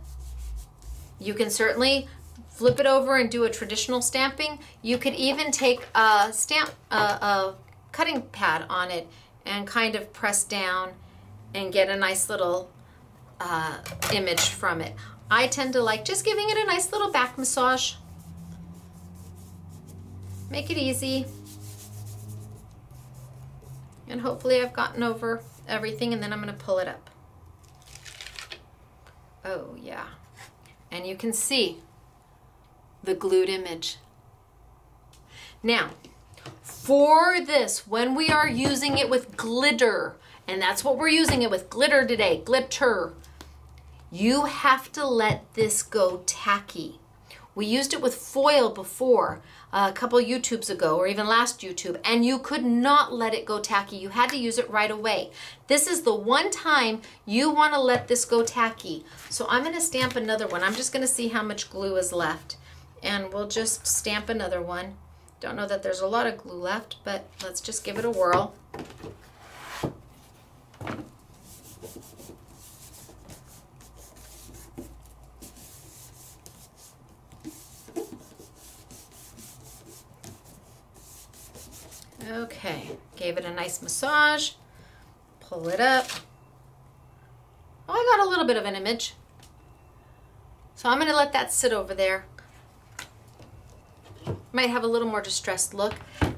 You can certainly flip it over and do a traditional stamping. You could even take a stamp, a, a cutting pad on it and kind of press down and get a nice little uh, image from it. I tend to like just giving it a nice little back massage. Make it easy. And hopefully I've gotten over everything and then I'm gonna pull it up. Oh yeah. And you can see the glued image. Now, for this, when we are using it with glitter, and that's what we're using it with, glitter today, glitter, you have to let this go tacky. We used it with foil before, a couple YouTubes ago, or even last YouTube, and you could not let it go tacky. You had to use it right away. This is the one time you want to let this go tacky. So I'm going to stamp another one. I'm just going to see how much glue is left. And we'll just stamp another one. Don't know that there's a lot of glue left, but let's just give it a whirl. Okay, gave it a nice massage. Pull it up. Oh, I got a little bit of an image. So I'm gonna let that sit over there. Might have a little more distressed look.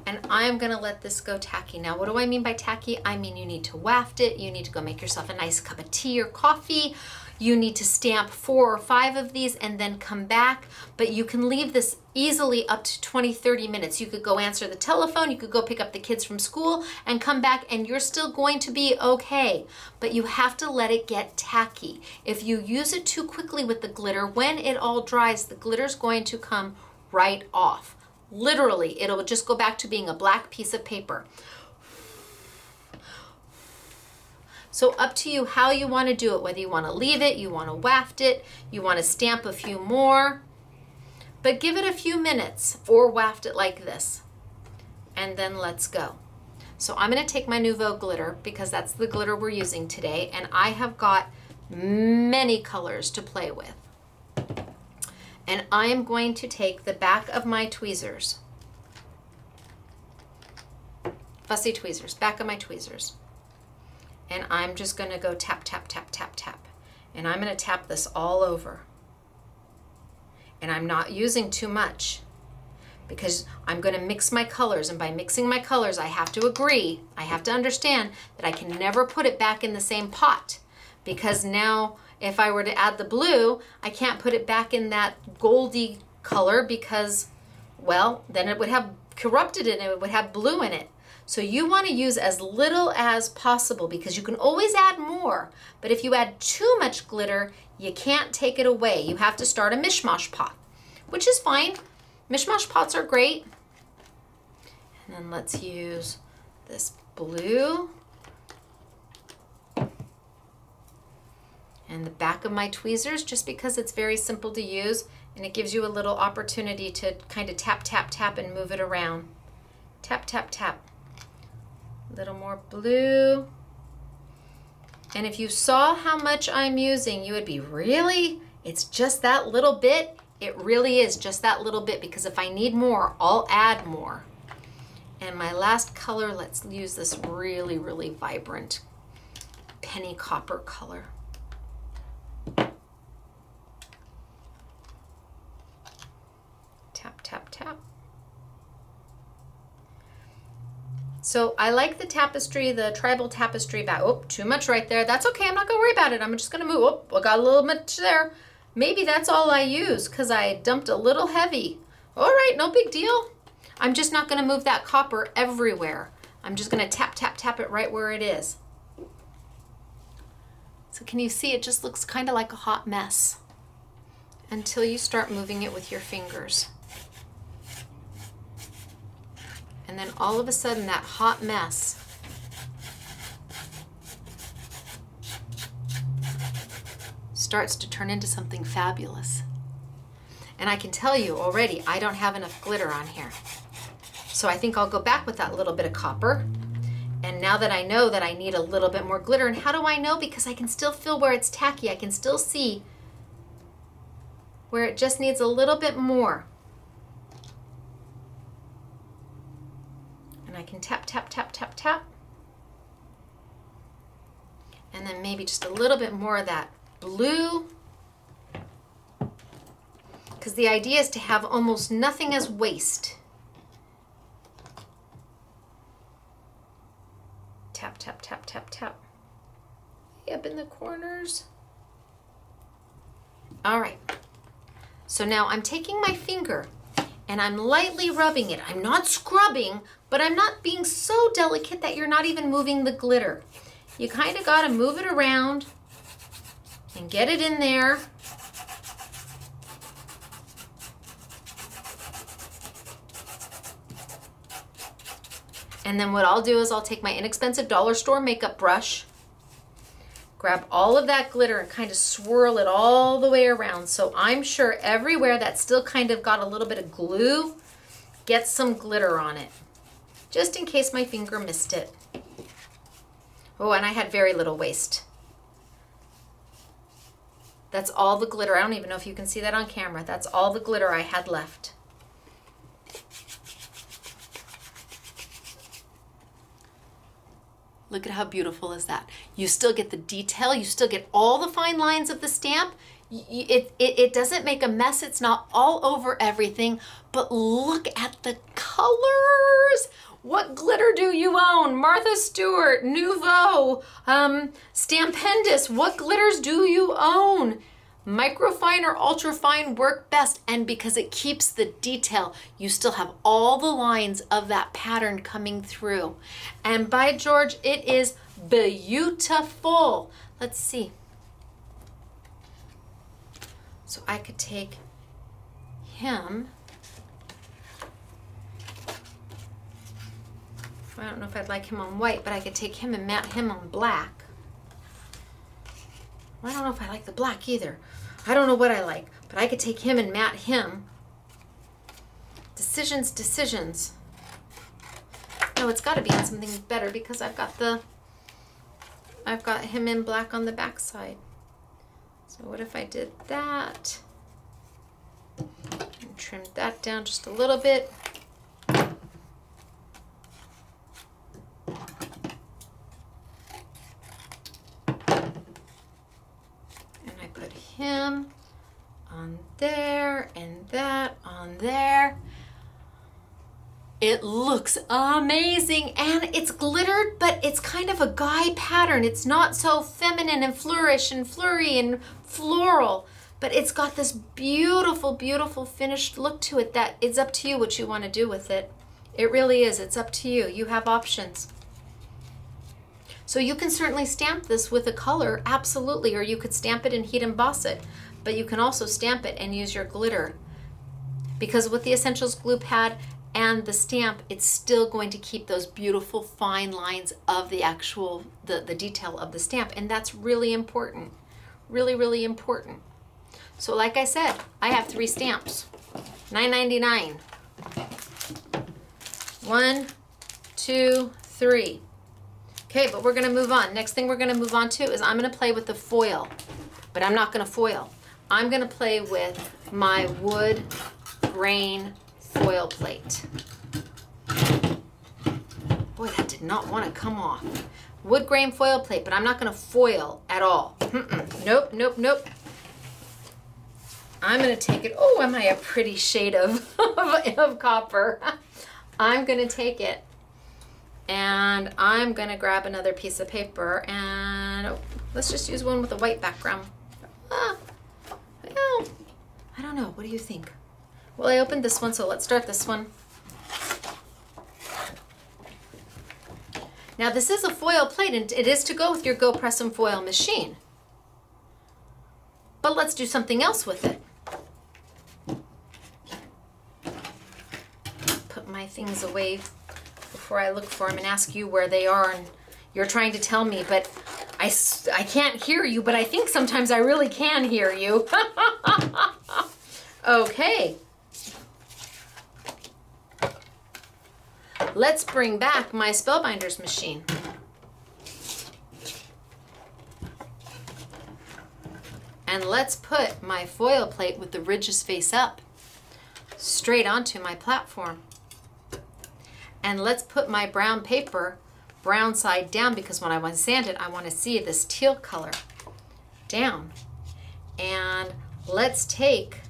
And I'm gonna let this go tacky. Now, what do I mean by tacky? I mean you need to waft it. You need to go make yourself a nice cup of tea or coffee. You need to stamp four or five of these and then come back. But you can leave this easily up to 20, 30 minutes. You could go answer the telephone, you could go pick up the kids from school and come back and you're still going to be okay. But you have to let it get tacky. If you use it too quickly with the glitter, when it all dries, the glitter's going to come right off. Literally, it'll just go back to being a black piece of paper. So up to you how you want to do it, whether you want to leave it, you want to waft it, you want to stamp a few more. But give it a few minutes or waft it like this. And then let's go. So I'm going to take my Nuvo glitter because that's the glitter we're using today. And I have got many colors to play with. And I am going to take the back of my tweezers, fussy tweezers, back of my tweezers and I'm just gonna go tap, tap, tap, tap, tap. And I'm going to tap this all over. And I'm not using too much because I'm going to mix my colors. And by mixing my colors, I have to agree, I have to understand that I can never put it back in the same pot because now if I were to add the blue, I can't put it back in that goldy color because, well, then it would have corrupted it and it would have blue in it. So you want to use as little as possible because you can always add more. But if you add too much glitter, you can't take it away. You have to start a mishmash pot, which is fine. Mishmash pots are great. And then let's use this blue. And the back of my tweezers, just because it's very simple to use and it gives you a little opportunity to kind of tap, tap, tap and move it around. Tap, tap, tap. Little more blue. And if you saw how much I'm using, you would be really, it's just that little bit it really is just that little bit because if I need more, I'll add more. And my last color, let's use this really, really vibrant penny copper color. Tap, tap, tap. So I like the tapestry, the tribal tapestry back. Oh, too much right there. That's okay. I'm not going to worry about it. I'm just going to move. Oh, I got a little much there. Maybe that's all I use because I dumped a little heavy. All right, no big deal. I'm just not going to move that copper everywhere. I'm just going to tap, tap, tap it right where it is. So can you see it just looks kind of like a hot mess until you start moving it with your fingers. And then all of a sudden that hot mess starts to turn into something fabulous. And I can tell you already, I don't have enough glitter on here. So I think I'll go back with that little bit of copper. And now that I know that I need a little bit more glitter, and how do I know? Because I can still feel where it's tacky. I can still see where it just needs a little bit more. And I can tap, tap, tap, tap, tap. And then maybe just a little bit more of that blue because the idea is to have almost nothing as waste. Tap, tap, tap, tap, tap. Up in the corners. All right. So now I'm taking my finger and I'm lightly rubbing it. I'm not scrubbing, but I'm not being so delicate that you're not even moving the glitter. You kind of got to move it around and get it in there. And then what I'll do is I'll take my inexpensive dollar store makeup brush, grab all of that glitter and kind of swirl it all the way around. So I'm sure everywhere that still kind of got a little bit of glue, get some glitter on it, just in case my finger missed it. Oh, and I had very little waste. That's all the glitter. I don't even know if you can see that on camera. That's all the glitter I had left. Look at how beautiful is that. You still get the detail. You still get all the fine lines of the stamp. It, it, it doesn't make a mess. It's not all over everything. But look at the colors. What glitter do you own? Martha Stewart, Nuvo, um, Stampendous. What glitters do you own? Microfine or ultrafine work best, and because it keeps the detail, you still have all the lines of that pattern coming through. And by George, it is beautiful. Let's see. So I could take him I don't know if I'd like him on white, but I could take him and mat him on black. I don't know if I like the black either. I don't know what I like, but I could take him and mat him. Decisions, decisions. No, it's got to be on something better because I've got the, I've got him in black on the back side. So what if I did that? And trimmed that down just a little bit. him on there and that on there. It looks amazing and it's glittered, but it's kind of a guy pattern. It's not so feminine and flourish and flurry and floral, but it's got this beautiful, beautiful finished look to it that it's up to you what you want to do with it. It really is. It's up to you. You have options. So you can certainly stamp this with a color, absolutely, or you could stamp it and heat emboss it. But you can also stamp it and use your glitter. Because with the Essentials glue pad and the stamp, it's still going to keep those beautiful fine lines of the actual, the, the detail of the stamp. And that's really important. Really, really important. So like I said, I have three stamps. $9.99. One, two, three. Okay, but we're gonna move on. Next thing we're gonna move on to is I'm gonna play with the foil, but I'm not gonna foil. I'm gonna play with my wood grain foil plate. Boy, that did not wanna come off. Wood grain foil plate, but I'm not gonna foil at all. Mm-mm. Nope, nope, nope. I'm gonna take it, oh, am I a pretty shade of, of, of copper? I'm gonna take it and I'm gonna grab another piece of paper and oh, let's just use one with a white background. Ah, well, I don't know, what do you think? Well, I opened this one, so let's start this one. Now this is a foil plate and it is to go with your Go Press and Foil machine. But let's do something else with it. Put my things away before I look for them and ask you where they are and you're trying to tell me, but I, I can't hear you, but I think sometimes I really can hear you. okay. Let's bring back my Spellbinders machine. And let's put my foil plate with the ridges face up straight onto my platform. And let's put my brown paper brown side down because when I want to sand it, I want to see this teal color down. And let's take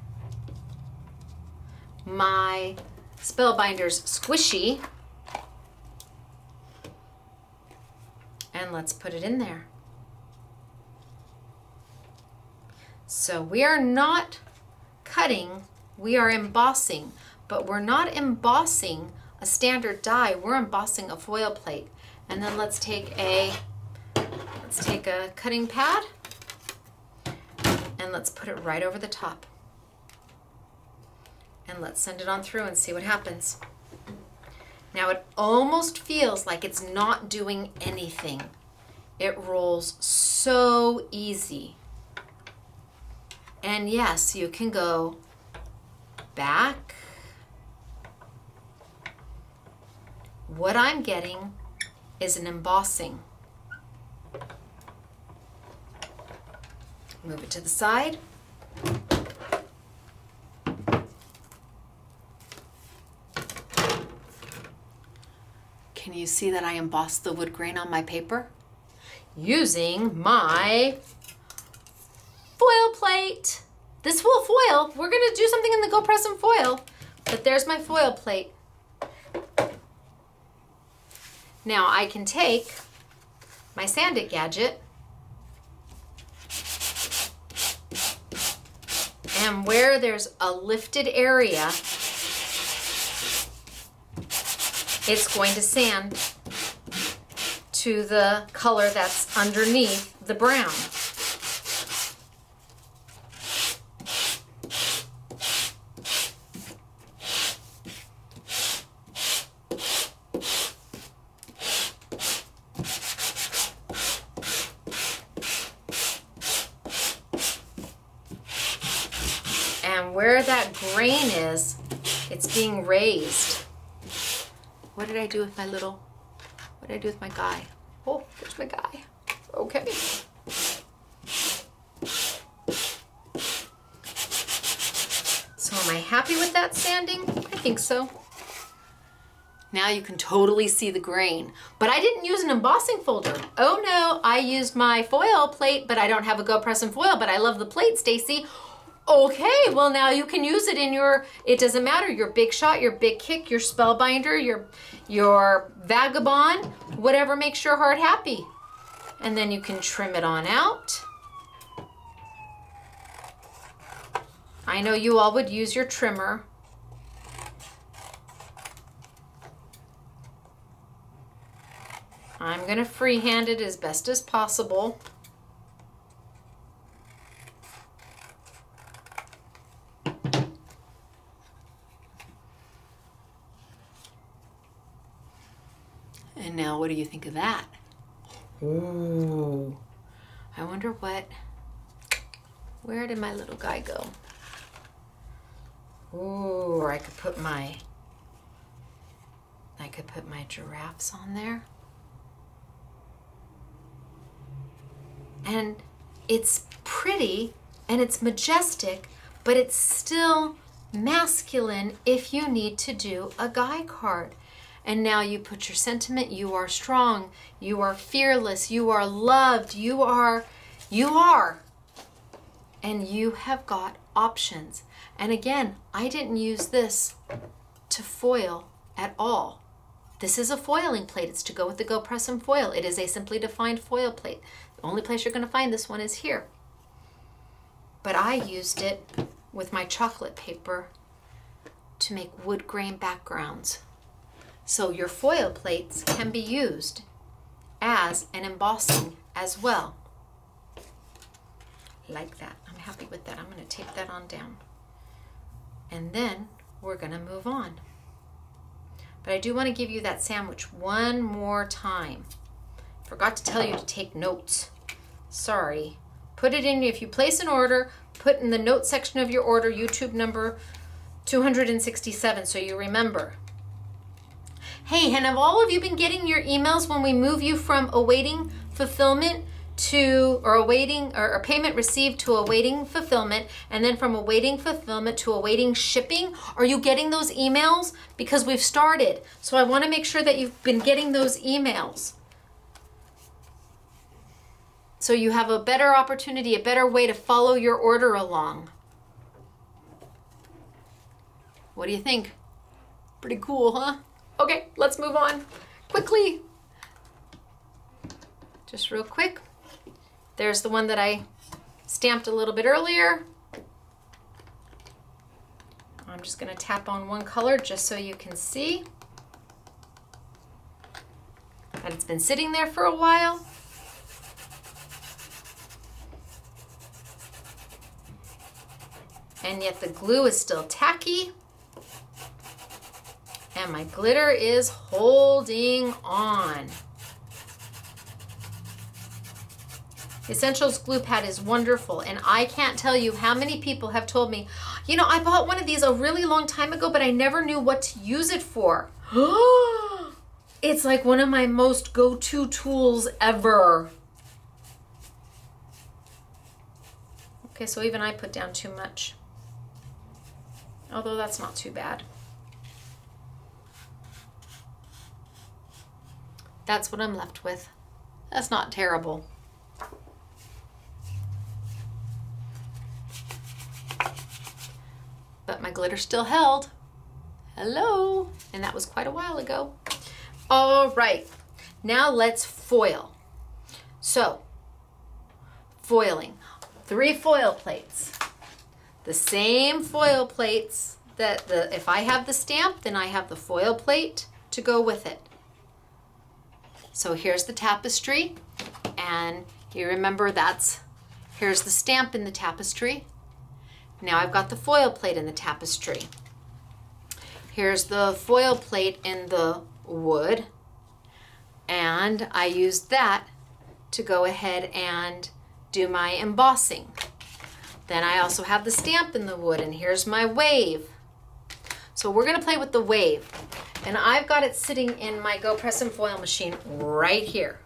my Spellbinders squishy and let's put it in there. So we are not cutting, we are embossing, but we're not embossing a standard die, we're embossing a foil plate. And then let's take a, let's take a cutting pad and let's put it right over the top. And let's send it on through and see what happens. Now it almost feels like it's not doing anything. It rolls so easy. And yes, you can go back What I'm getting is an embossing. Move it to the side. Can you see that I embossed the wood grain on my paper? Using my foil plate. This will foil. We're gonna do something in the Go Press and Foil, but there's my foil plate. Now I can take my sand it gadget and where there's a lifted area, it's going to sand to the color that's underneath the brown. where that grain is, it's being raised. What did I do with my little, what did I do with my guy? Oh, there's my guy. Okay. So am I happy with that sanding? I think so. Now you can totally see the grain, but But I didn't use an embossing folder. Oh no, I used my foil plate, but I don't have a Go Press and Foil, but I love the plate, Stacey. Okay, well now you can use it in your, it doesn't matter, your big shot, your big kick, your spellbinder, your, your vagabond, whatever makes your heart happy. And then you can trim it on out. I know you all would use your trimmer. I'm gonna freehand it as best as possible. And now what do you think of that? Ooh. I wonder what, where did my little guy go? Ooh, or I could put my, I could put my giraffes on there. And it's pretty and it's majestic, but it's still masculine if you need to do a guy card. And now you put your sentiment, you are strong, you are fearless, you are loved, you are, you are. And you have got options. And again, I didn't use this to foil at all. This is a foiling plate. It's to go with the Go Press and Foil. It is a simply defined foil plate. The only place you're going to find this one is here. But I used it with my chocolate paper to make wood grain backgrounds. So your foil plates can be used as an embossing as well. Like that. I'm happy with that. I'm going to take that on down. And then we're going to move on. But I do want to give you that sandwich one more time. Forgot to tell you to take notes. Sorry. Put it in, if you place an order, put in the note section of your order YouTube number 267 so you remember. Hey, and have all of you been getting your emails when we move you from awaiting fulfillment to or awaiting or, or payment received to awaiting fulfillment and then from awaiting fulfillment to awaiting shipping? Are you getting those emails? Because we've started. So i want to make sure that you've been getting those emails. So you have a better opportunity a better way to follow your order along. What do you think? Pretty cool huh Okay, let's move on quickly. Just real quick. There's the one that I stamped a little bit earlier. I'm just going to tap on one color just so you can see that it's been sitting there for a while. And yet the glue is still tacky and my glitter is holding on. Essentials glue pad is wonderful and I can't tell you how many people have told me, you know, I bought one of these a really long time ago, but I never knew what to use it for. it's like one of my most go-to tools ever. Okay, so even I put down too much. Although that's not too bad. That's what I'm left with. That's not terrible. But my glitter still held. Hello. And that was quite a while ago. All right. Now let's foil. So, foiling. Three foil plates. The same foil plates that the if I have the stamp, then I have the foil plate to go with it. So here's the tapestry, and you remember that's, here's the stamp in the tapestry. Now I've got the foil plate in the tapestry. Here's the foil plate in the wood, and I used that to go ahead and do my embossing. Then I also have the stamp in the wood, and here's my wave. So we're gonna play with the wave. And I've got it sitting in my Go Press and Foil machine right here.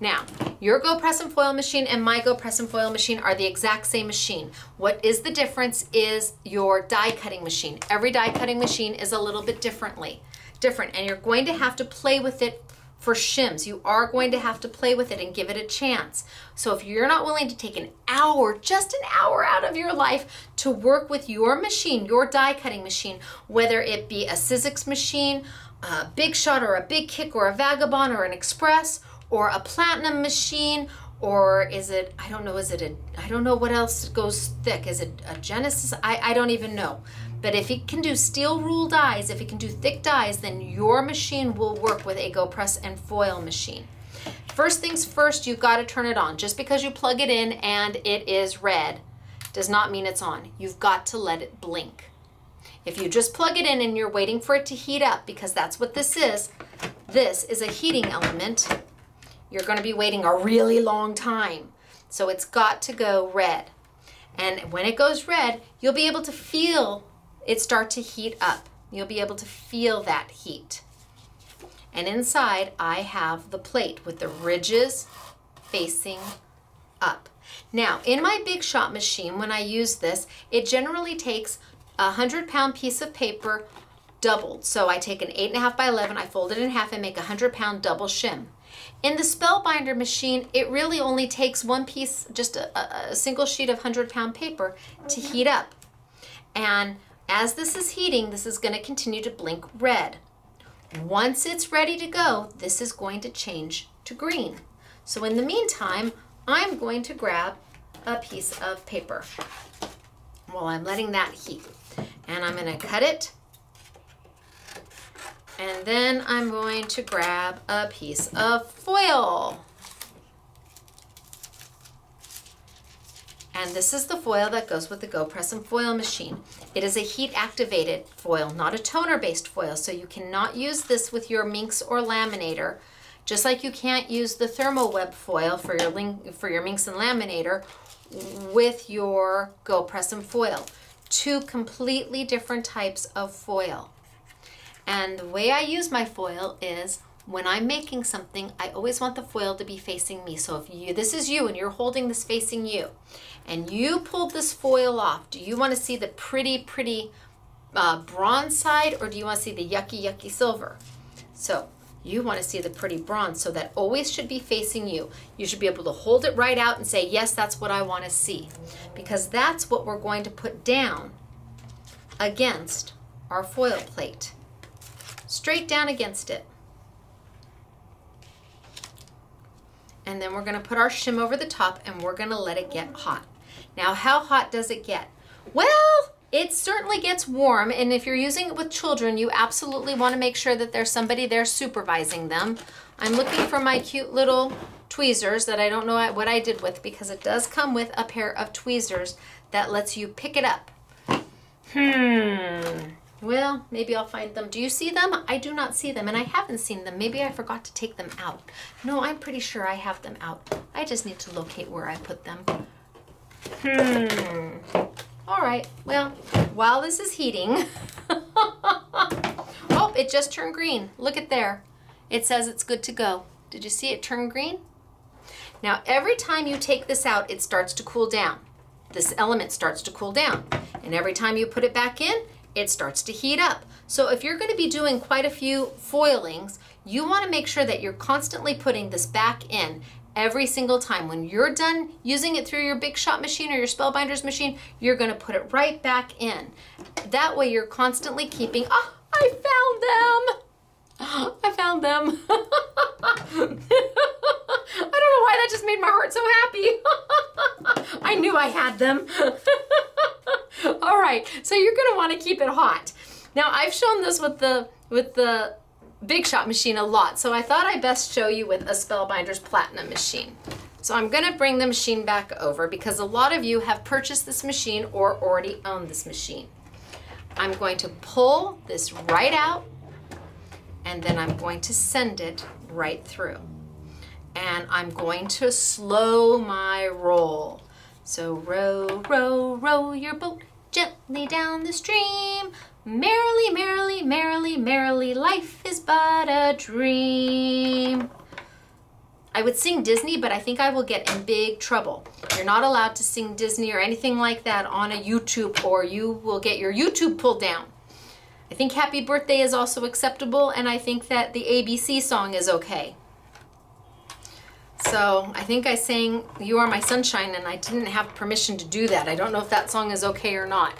Now, your Go Press and Foil machine and my Go Press and Foil machine are the exact same machine. What is the difference is your die cutting machine. Every die cutting machine is a little bit differently, different, and you're going to have to play with it for shims. You are going to have to play with it and give it a chance. So if you're not willing to take an hour, just an hour out of your life to work with your machine, your die cutting machine, whether it be a Sizzix machine, a Big Shot or a Big Kick or a Vagabond or an Express or a Platinum machine or is it i don't know is it a i don't know what else goes thick is it a genesis i, I don't even know but if it can do steel rule dies if it can do thick dies then your machine will work with a go press and foil machine first things first you've got to turn it on just because you plug it in and it is red does not mean it's on you've got to let it blink if you just plug it in and you're waiting for it to heat up because that's what this is this is a heating element you're going to be waiting a really long time. So it's got to go red. And when it goes red, you'll be able to feel it start to heat up. You'll be able to feel that heat. And inside, I have the plate with the ridges facing up. Now, in my Big Shot machine, when I use this, it generally takes a 100 pound piece of paper doubled. So I take an 8.5 by 11, I fold it in half and make a 100 pound double shim. In the Spellbinder machine, it really only takes one piece, just a, a single sheet of 100 pound paper to heat up. And as this is heating, this is going to continue to blink red. Once it's ready to go, this is going to change to green. So in the meantime, I'm going to grab a piece of paper while I'm letting that heat. And I'm going to cut it and then I'm going to grab a piece of foil. And this is the foil that goes with the Go Press and Foil machine. It is a heat activated foil, not a toner based foil. So you cannot use this with your Minx or laminator, just like you can't use the Therm O Web foil for your, link, for your Minx and laminator with your Go Press and Foil. Two completely different types of foil. And the way I use my foil is when I'm making something, I always want the foil to be facing me. So if you, this is you and you're holding this facing you, and you pulled this foil off, do you want to see the pretty, pretty uh, bronze side or do you want to see the yucky, yucky silver? So you want to see the pretty bronze. So that always should be facing you. You should be able to hold it right out and say, yes, that's what I want to see. Because that's what we're going to put down against our foil plate straight down against it. And then we're going to put our shim over the top and we're going to let it get hot. Now, how hot does it get? Well, it certainly gets warm, and if you're using it with children, you absolutely want to make sure that there's somebody there supervising them. I'm looking for my cute little tweezers that I don't know what I did with because it does come with a pair of tweezers that lets you pick it up. Hmm. Well, maybe I'll find them. Do you see them? I do not see them, and I haven't seen them. Maybe I forgot to take them out. No, I'm pretty sure I have them out. I just need to locate where I put them. Hmm. All right. Well, while this is heating, oh, it just turned green. Look at there. It says it's good to go. Did you see it turn green? Now, every time you take this out, it starts to cool down. This element starts to cool down. And every time you put it back in, it starts to heat up. So if you're going to be doing quite a few foilings, you want to make sure that you're constantly putting this back in every single time. When you're done using it through your Big Shot machine or your Spellbinders machine, you're going to put it right back in. That way you're constantly keeping, oh, I found them. I found them. I don't know why that just made my heart so happy. I knew I had them. All right, so you're gonna want to keep it hot. Now I've shown this with the with the Big Shot machine a lot, so I thought I best show you with a Spellbinders Platinum machine. So I'm gonna bring the machine back over because a lot of you have purchased this machine or already own this machine. I'm going to pull this right out and then I'm going to send it right through. And I'm going to slow my roll. So row, row, row your boat gently down the stream. Merrily, merrily, merrily, merrily, life is but a dream. I would sing Disney, but I think I will get in big trouble. You're not allowed to sing Disney or anything like that on a YouTube, or you will get your YouTube pulled down. I think Happy Birthday is also acceptable, and I think that the ABC song is okay. So I think I sang You Are My Sunshine, and I didn't have permission to do that. I don't know if that song is okay or not.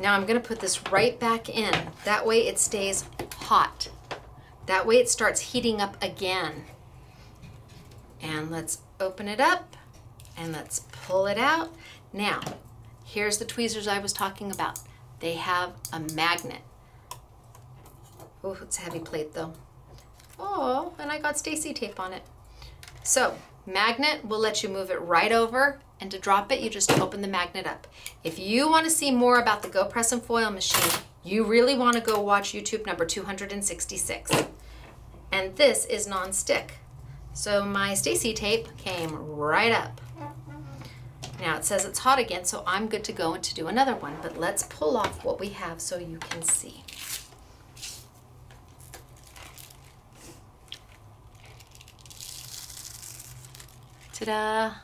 Now I'm going to put this right back in. That way it stays hot. That way it starts heating up again. And let's open it up and let's pull it out. Now, here's the tweezers I was talking about. They have a magnet. Oh, it's a heavy plate though. Oh, and I got Stacey tape on it. So, magnet will let you move it right over and to drop it, you just open the magnet up. If you want to see more about the Go Press and Foil machine, you really want to go watch YouTube number 266. And this is non-stick. So my Stacey tape came right up. Now it says it's hot again, so I'm good to go and to do another one. But let's pull off what we have so you can see. Ta-da!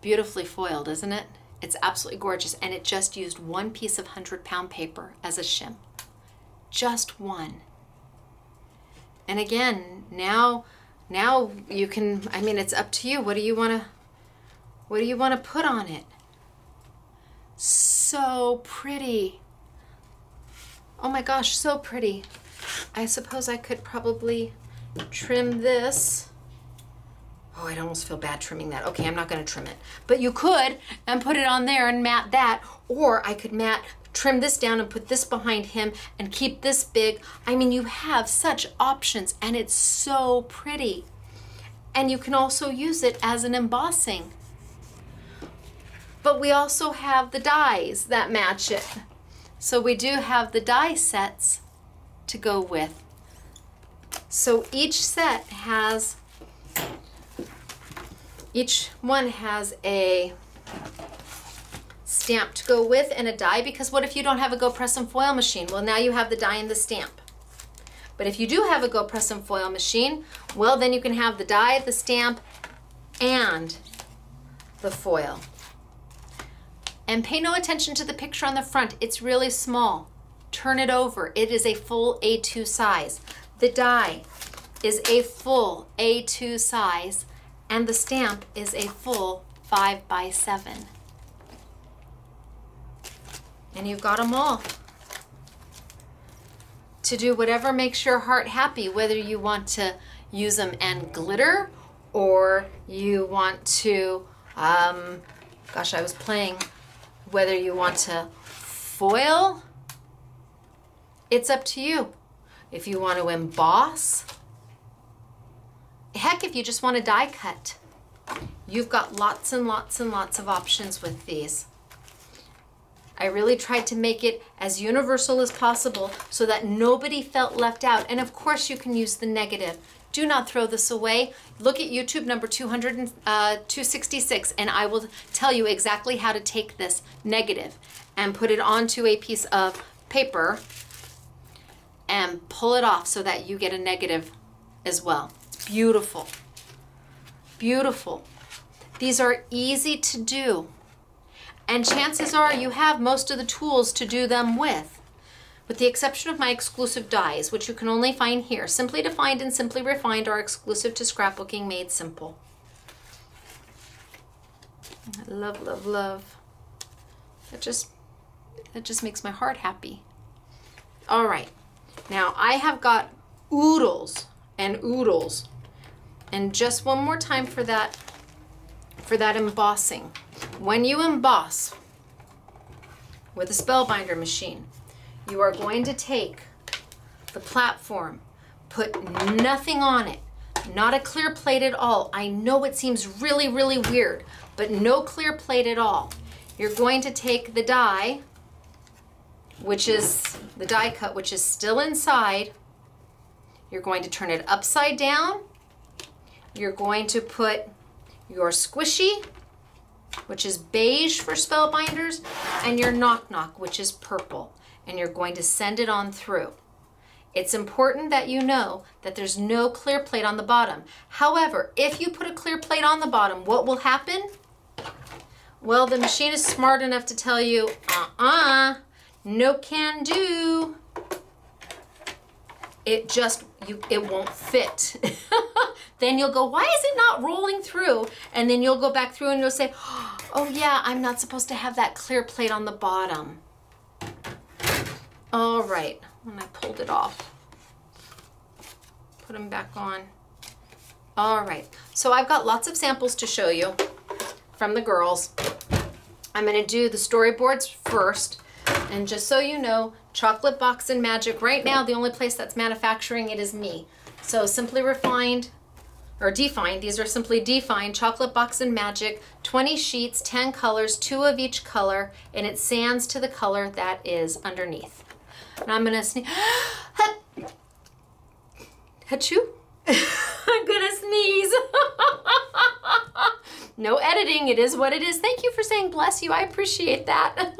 Beautifully foiled, isn't it? It's absolutely gorgeous, and it just used one piece of 100 pound paper as a shim. Just one. And again, now now you can I mean it's up to you. What do you want to what do you want to put on it? So pretty. Oh my gosh, so pretty. I suppose I could probably trim this Oh, I'd almost feel bad trimming that. Okay, I'm not going to trim it. But you could and put it on there and mat that. Or I could mat, trim this down and put this behind him and keep this big. I mean, you have such options and it's so pretty. And you can also use it as an embossing. But we also have the dies that match it. So we do have the die sets to go with. So each set has each one has a stamp to go with and a die because what if you don't have a Go Press and Foil machine? Well, now you have the die and the stamp. But if you do have a Go Press and Foil machine, well, then you can have the die, the stamp, and the foil. And pay no attention to the picture on the front. It's really small. Turn it over. It is a full A2 size. The die is a full A2 size and the stamp is a full 5 by 7 and you've got them all to do whatever makes your heart happy whether you want to use them and glitter or you want to um, gosh i was playing whether you want to foil it's up to you if you want to emboss heck, if you just want a die cut, you've got lots and lots and lots of options with these. I really tried to make it as universal as possible so that nobody felt left out. And of course, you can use the negative. Do not throw this away. Look at YouTube number 200, uh, 266, and I will tell you exactly how to take this negative and put it onto a piece of paper and pull it off so that you get a negative as well. Beautiful. Beautiful. These are easy to do. And chances are you have most of the tools to do them with, with the exception of my exclusive dies, which you can only find here. Simply Defined and Simply Refined are exclusive to scrapbooking made simple. Love, love, love. That just, that just makes my heart happy. All right. Now I have got oodles and oodles and just one more time for that, for that embossing. When you emboss with a spellbinder machine, you are going to take the platform, put nothing on it, not a clear plate at all. I know it seems really, really weird, but no clear plate at all. You're going to take the die, which is the die cut, which is still inside. You're going to turn it upside down you're going to put your squishy, which is beige for spellbinders, and your knock knock, which is purple. And you're going to send it on through. It's important that you know that there's no clear plate on the bottom. However, if you put a clear plate on the bottom, what will happen? Well, the machine is smart enough to tell you, uh-uh, no can do. It just, you, it won't fit. then you'll go, why is it not rolling through? And then you'll go back through and you'll say, oh yeah, I'm not supposed to have that clear plate on the bottom. All right, and I pulled it off. Put them back on. All right, so I've got lots of samples to show you from the girls. I'm gonna do the storyboards first. And just so you know, Chocolate Box and Magic, right now, the only place that's manufacturing it is me. So Simply Refined, or Defined, these are Simply Defined, Chocolate Box and Magic, 20 sheets, 10 colors, two of each color, and it sands to the color that is underneath. And I'm gonna sneeze. Achoo. I'm gonna sneeze. no editing, it is what it is. Thank you for saying bless you. I appreciate that.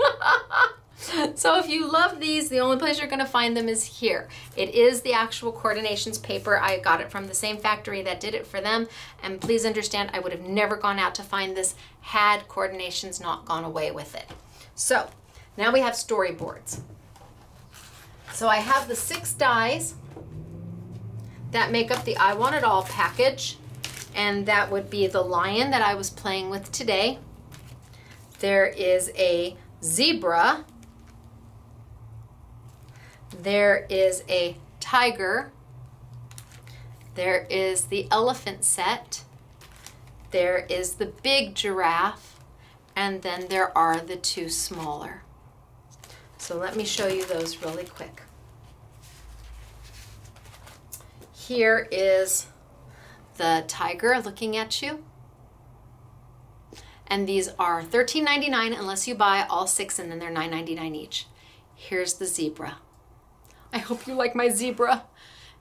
so if you love these, the only place you're gonna find them is here. It is the actual Core'dinations paper. I got it from the same factory that did it for them. And please understand, I would have never gone out to find this had Core'dinations not gone away with it. So now we have storyboards. So I have the six dies that make up the I Want It All package. And that would be the lion that I was playing with today. There is a zebra. There is a tiger. There is the elephant set. There is the big giraffe. And then there are the two smaller. So let me show you those really quick. Here is the tiger looking at you. And these are $13.99 unless you buy all six and then they're $9.99 each. Here's the zebra. I hope you like my zebra.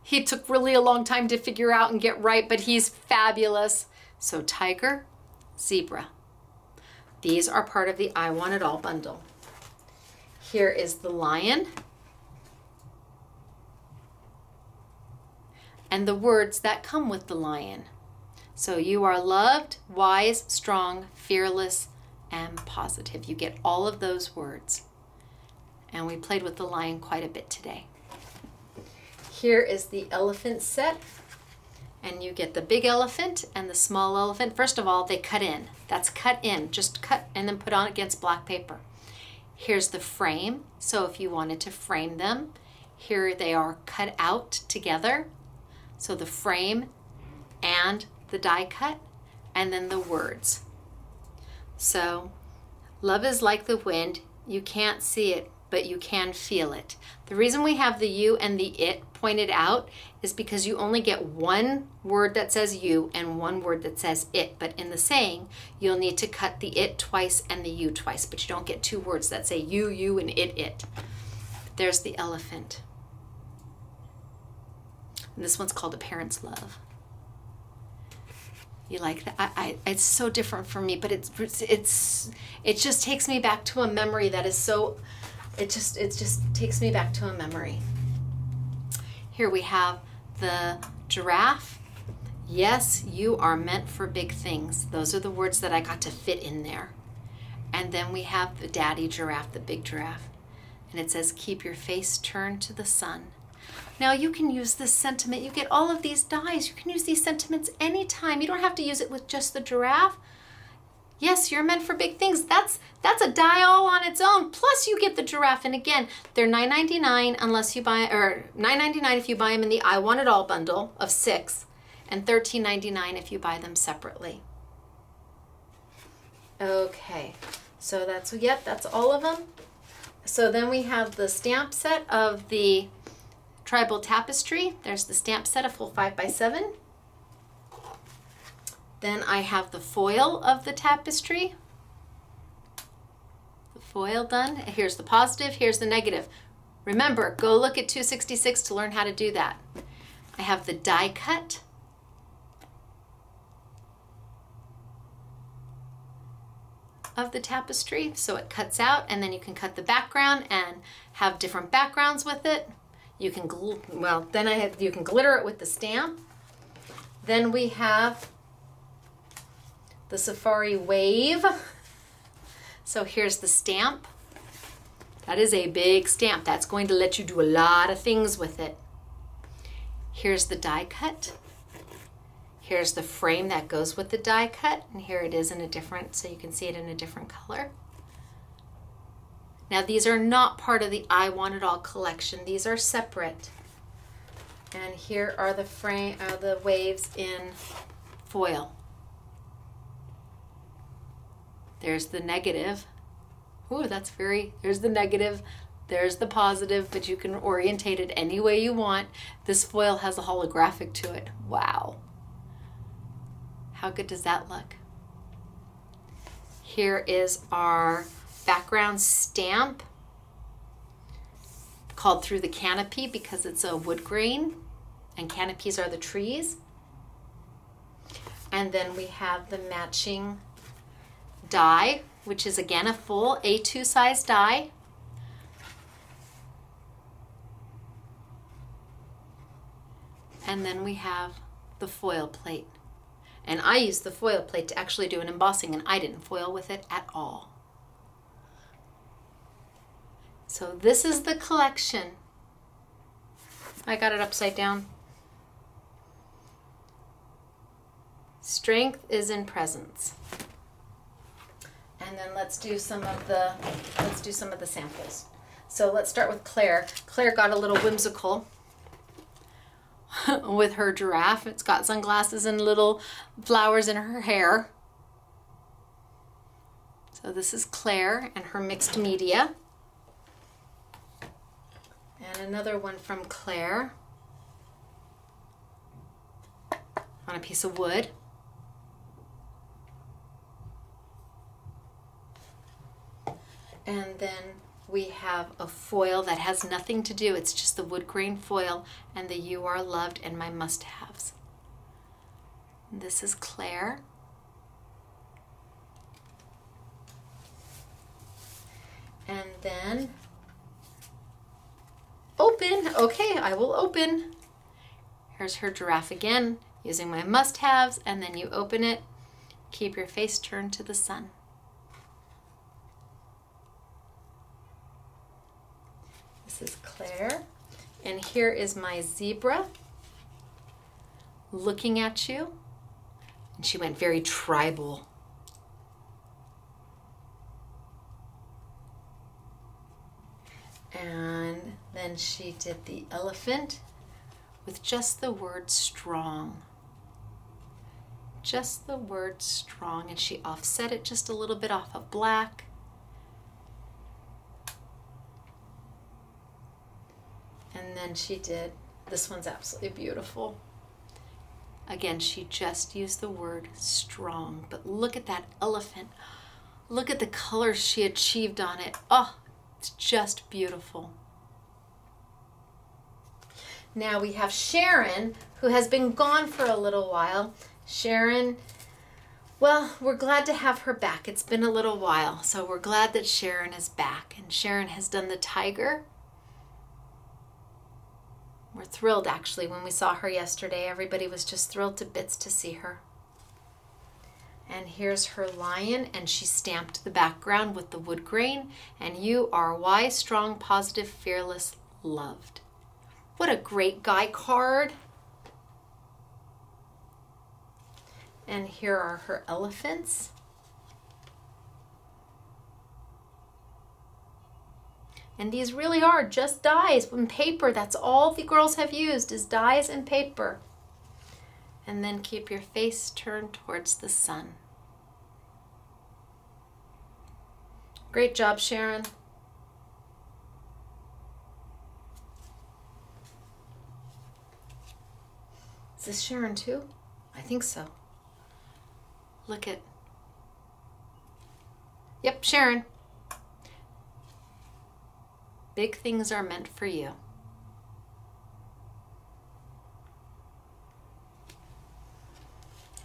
He took really a long time to figure out and get right, but he's fabulous. So tiger, zebra. These are part of the I Want It All bundle. Here is the lion and the words that come with the lion. So you are loved, wise, strong, fearless, and positive. You get all of those words. And we played with the lion quite a bit today. Here is the elephant set. And you get the big elephant and the small elephant. First of all, they cut in. That's cut in. Just cut and then put on against black paper. Here's the frame. So if you wanted to frame them, here they are cut out together so the frame and the die cut, and then the words. So, love is like the wind. You can't see it, but you can feel it. The reason we have the you and the it pointed out is because you only get one word that says you and one word that says it. But in the saying, you'll need to cut the it twice and the you twice, but you don't get two words that say you, you, and it, it. There's the elephant. And this one's called A Parent's Love. You like that? I, I, it's so different for me, but it's it's it just takes me back to a memory that is so. It just it just takes me back to a memory. Here we have the giraffe. Yes, you are meant for big things. Those are the words that I got to fit in there. And then we have the daddy giraffe, the big giraffe. And it says, Keep your face turned to the sun now you can use this sentiment. You get all of these dies. You can use these sentiments anytime. You don't have to use it with just the giraffe. Yes, you're meant for big things. That's that's a die all on its own. Plus you get the giraffe. And again, they're $9.99 unless you buy or $9.99 if you buy them in the I Want It All bundle of six, and $13.99 if you buy them separately. Okay, so that's yep, that's all of them. So then we have the stamp set of the Tribal Tapestry. There's the stamp set, a full 5 by 7 Then I have the foil of the tapestry. The foil done. Here's the positive, here's the negative. Remember, go look at 266 to learn how to do that. I have the die cut. of the tapestry so it cuts out and then you can cut the background and have different backgrounds with it. You can, well, then I have, you can glitter it with the stamp. Then we have the Safari Wave. So here's the stamp That is a big stamp. That's going to let you do a lot of things with it. Here's the die cut. Here's the frame that goes with the die cut, and here it is in a different, so you can see it in a different color. Now these are not part of the I Want It All collection. These are separate. And here are the frame, are the waves in foil. There's the negative. Ooh, that's very, there's the negative, there's the positive, but you can orientate it any way you want. This foil has a holographic to it. Wow. How good does that look? Here is our background stamp called Through the Canopy because it's a wood grain and canopies are the trees. And then we have the matching die, which is again a full A2 size die. And then we have the foil plate. And I used the foil plate to actually do an embossing and I didn't foil with it at all. So this is the collection. I got it upside down. Strength is in presence. And then let's do some of the let's do some of the samples. So let's start with Claire. Claire got a little whimsical with her giraffe. It's got sunglasses and little flowers in her hair. So this is Claire and her mixed media. And another one from Claire on a piece of wood. And then we have a foil that has nothing to do, it's just the wood grain foil and the You Are Loved and My Must Haves. This is Claire. And then open. Okay, I will open. Here's her giraffe again using my must haves, and then you open it. Keep your face turned to the sun. This is Claire. And here is my zebra looking at you. And she went very tribal. And then she did the elephant with just the word strong. Just the word strong. And she offset it just a little bit off of black. And then she did, this one's absolutely beautiful. Again, she just used the word strong, but look at that elephant. Look at the colors she achieved on it. Oh, it's just beautiful. Now we have Sharon, who has been gone for a little while. Sharon, well, we're glad to have her back. It's been a little while, so we're glad that Sharon is back. And Sharon has done the tiger we're thrilled actually when we saw her yesterday. Everybody was just thrilled to bits to see her. And here's her lion, and she stamped the background with the wood grain. And you are wise, strong, positive, fearless, loved. What a great guy card. And here are her elephants. And these really are just dies and paper. That's all the girls have used is dies and paper. And then keep your face turned towards the sun. Great job, Sharon. Is this Sharon too? I think so. Look at. Yep, Sharon. Big things are meant for you.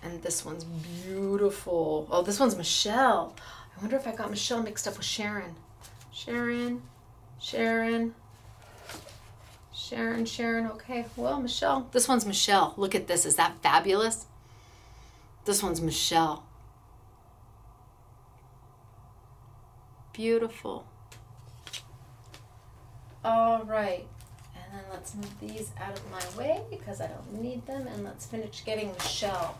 And this one's beautiful. Oh, this one's Michelle. I wonder if I got Michelle mixed up with Sharon. Sharon, Sharon, Sharon, Sharon. Okay, well, Michelle. This one's Michelle. Look at this. Is that fabulous? This one's Michelle. Beautiful. All right. And then let's move these out of my way because I don't need them. And let's finish getting Michelle.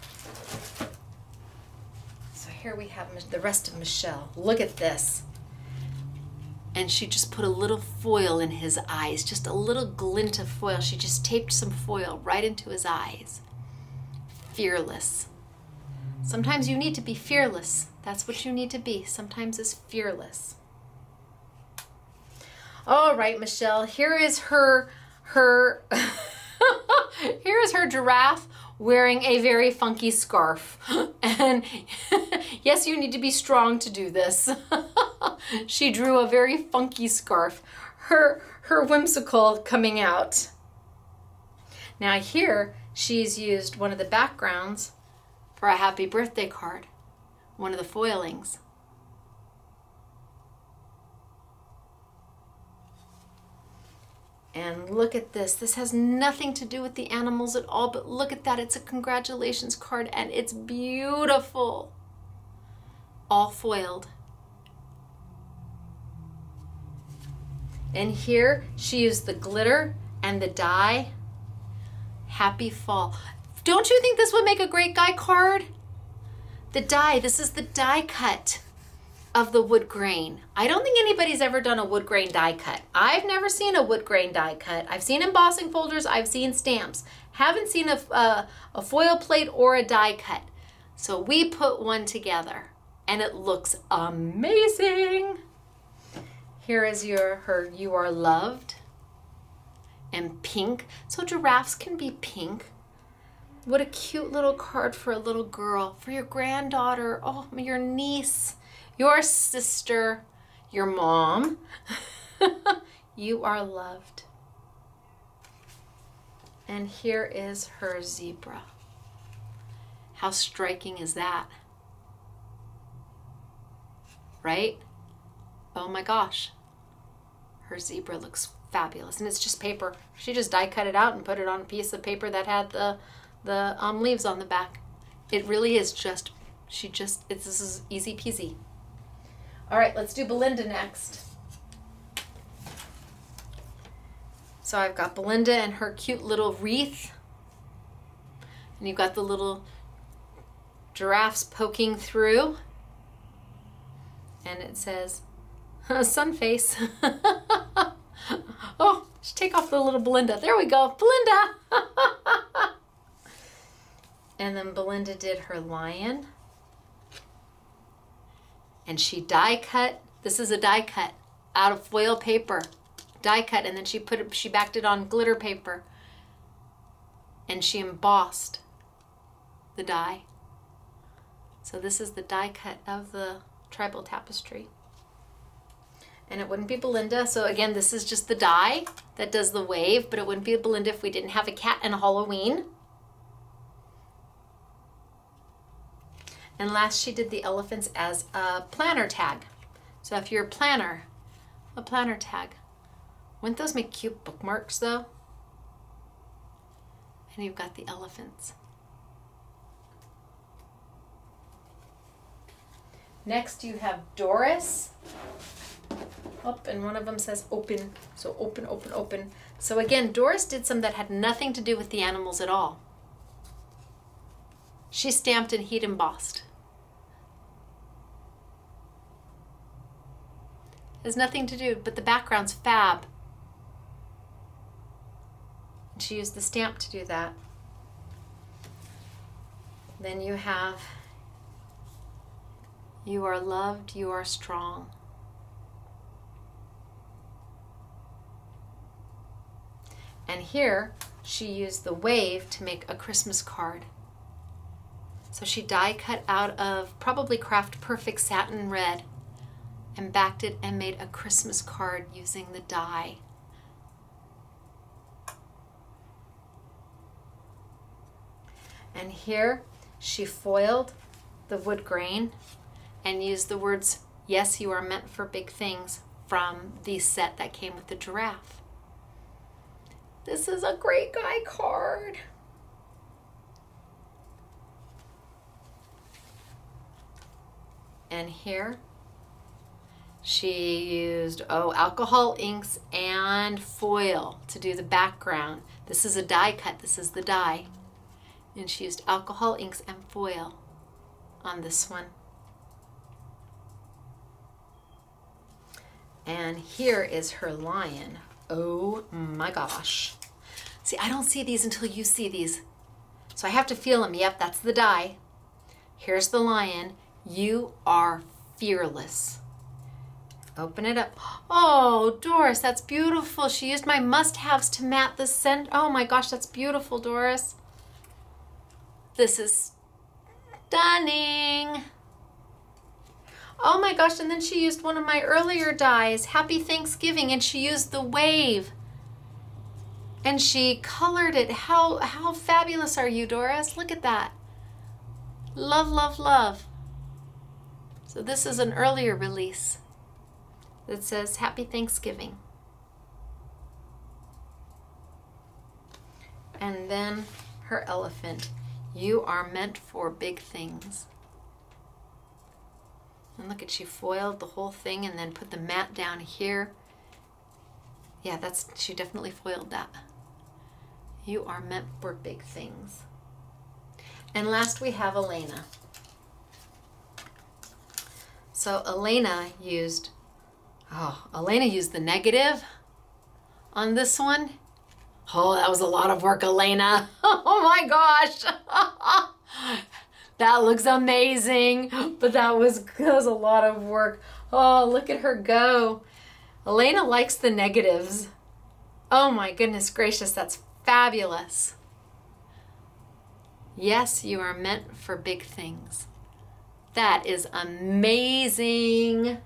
So here we have the rest of Michelle. Look at this. And she just put a little foil in his eyes, just a little glint of foil. She just taped some foil right into his eyes. Fearless. Sometimes you need to be fearless. That's what you need to be. Sometimes is fearless. All right, Michelle, here is her her here is her giraffe wearing a very funky scarf. And yes, you need to be strong to do this. she drew a very funky scarf. Her her whimsical coming out. Now here she's used one of the backgrounds for a happy birthday card, one of the foilings. And look at this. This has nothing to do with the animals at all, but look at that. It's a congratulations card and it's beautiful. All foiled. And here she used the glitter and the die. Happy fall. Don't you think this would make a great guy card? The die, this is the die cut of the wood grain. I don't think anybody's ever done a wood grain die cut. I've never seen a wood grain die cut. I've seen embossing folders, I've seen stamps. Haven't seen a, a, a foil plate or a die cut. So we put one together and it looks amazing. Here is your her you are loved and pink. So giraffes can be pink. What a cute little card for a little girl, for your granddaughter, oh, your niece your sister, your mom. you are loved. And here is her zebra. How striking is that? Right? Oh my gosh. Her zebra looks fabulous. And it's just paper. She just die cut it out and put it on a piece of paper that had the, the um, leaves on the back. It really is just, she just, it's, this is easy peasy. All right, let's do Belinda next. So I've got Belinda and her cute little wreath. And you've got the little giraffes poking through. And it says, sun face. oh, take off the little Belinda. There we go, Belinda. and then Belinda did her lion and she die cut. This is a die cut out of foil paper, die cut, and then she put it, she backed it on glitter paper, and she embossed the die. So this is the die cut of the tribal tapestry. And it wouldn't be Belinda. So again, this is just the die that does the wave, but it wouldn't be Belinda if we didn't have a cat and a Halloween. And last she did the elephants as a planner tag. So if you're a planner, a planner tag. Wouldn't those make cute bookmarks though? And you've got the elephants. Next you have Doris. Up and one of them says open. So open, open, open. So again, Doris did some that had nothing to do with the animals at all. She stamped and heat embossed. has nothing to do, but the background's fab. And she used the stamp to do that. Then you have You are loved, you are strong. And here she used the wave to make a Christmas card. So she die cut out of probably Craft Perfect satin red and backed it and made a Christmas card using the die. And here she foiled the wood grain and used the words, Yes, you are meant for big things, from the set that came with the giraffe. This is a great guy card. And here She used, oh, alcohol inks and foil to do the background. This is a die cut, this is the die. And she used alcohol inks and foil on this one. And here is her lion. Oh my gosh. See, I don't see these until you see these. So I have to feel them. Yep, that's the die. Here's the lion. You are fearless. Open it up. Oh, Doris, that's beautiful. She used my must-haves to mat the scent. Oh my gosh, that's beautiful, Doris. This is stunning. Oh my gosh, and then she used one of my earlier dies, Happy Thanksgiving, and she used the wave. And she colored it. How how fabulous are you, Doris? Look at that. Love, love, love. So this is an earlier release that says Happy Thanksgiving. And then her elephant. You are meant for big things. And look at she foiled the whole thing and then put the mat down here. Yeah, that's she definitely foiled that. You are meant for big things. And last we have Elena. So Elena used oh, Elena used the negative on this one. Oh, that was a lot of work, Elena. Oh my gosh. That looks amazing, but that was, that was a lot of work. Oh, look at her go. Elena likes the negatives. Oh my goodness gracious, that's fabulous. Yes, you are meant for big things. That is amazing.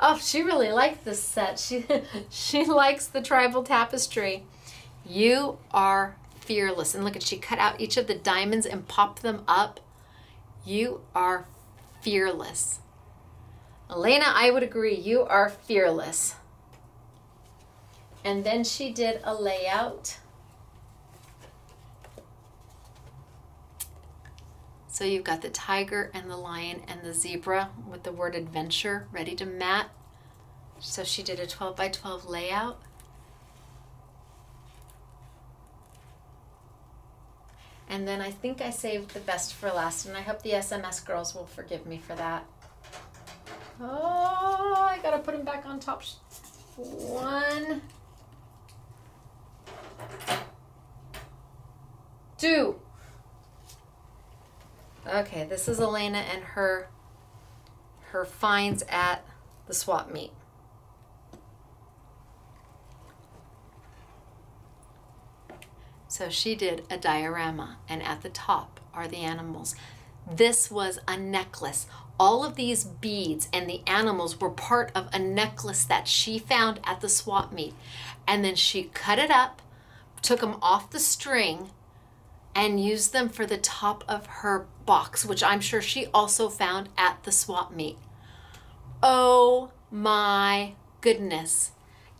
Oh, she really liked this set. She she likes the tribal tapestry. You are fearless. And look at she cut out each of the diamonds and popped them up. You are fearless. Elena, I would agree, you are fearless. And then she did a layout. So you've got the tiger and the lion and the zebra with the word adventure ready to mat. So she did a 12 by 12 layout. And then I think I saved the best for last, and I hope the SMS girls will forgive me for that. Oh, I gotta put them back on top. One, two. Okay, this is Elena and her her finds at the swap meet. So she did a diorama, and at the top are the animals. This was a necklace. All of these beads and the animals were part of a necklace that she found at the swap meet. And then she cut it up, took them off the string, and used them for the top of her box, which I'm sure she also found at the swap meet. Oh my goodness.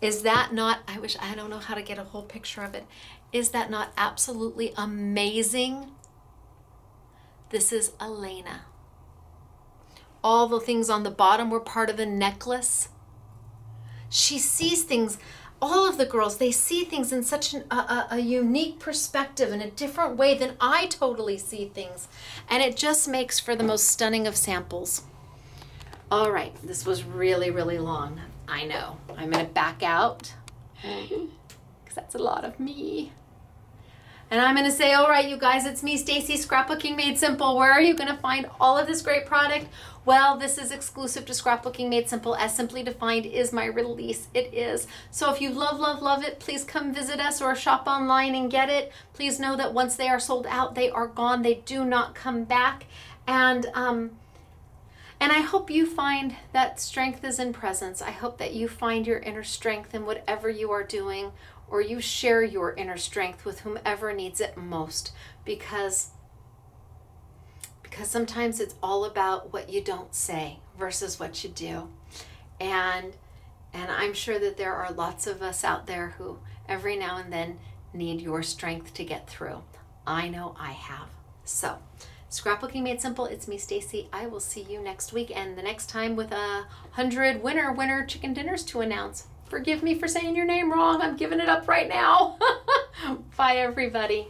Is that not? I wish I don't know how to get a whole picture of it. Is that not absolutely amazing? This is Elena. All the things on the bottom were part of the necklace. She sees things, all of the girls, they see things in such an, a, a unique perspective, in a different way than I totally see things. And it just makes for the most stunning of samples. All right, this was really, really long. I know. I'm to back out because that's a lot of me. And I'm to say, all right, you guys, it's me, Stacey, Scrapbooking Made Simple. Where are you to find all of this great product? Well, this is exclusive to Scrapbooking Made Simple. As Simply Defined is my release. It is. So if you love, love, love it, please come visit us or shop online and get it. Please know that once they are sold out, they are gone. They do not come back. And, um, and I hope you find that strength is in presence. I hope that you find your inner strength in whatever you are doing or you share your inner strength with whomever needs it most because because sometimes it's all about what you don't say versus what you do. And and I'm sure that there are lots of us out there who every now and then need your strength to get through. I know I have. So, Scrapbooking Made Simple, it's me, Stacey. I will see you next week and the next time with a hundred winner winner chicken dinners to announce. Forgive me for saying your name wrong. I'm giving it up right now. Bye, everybody.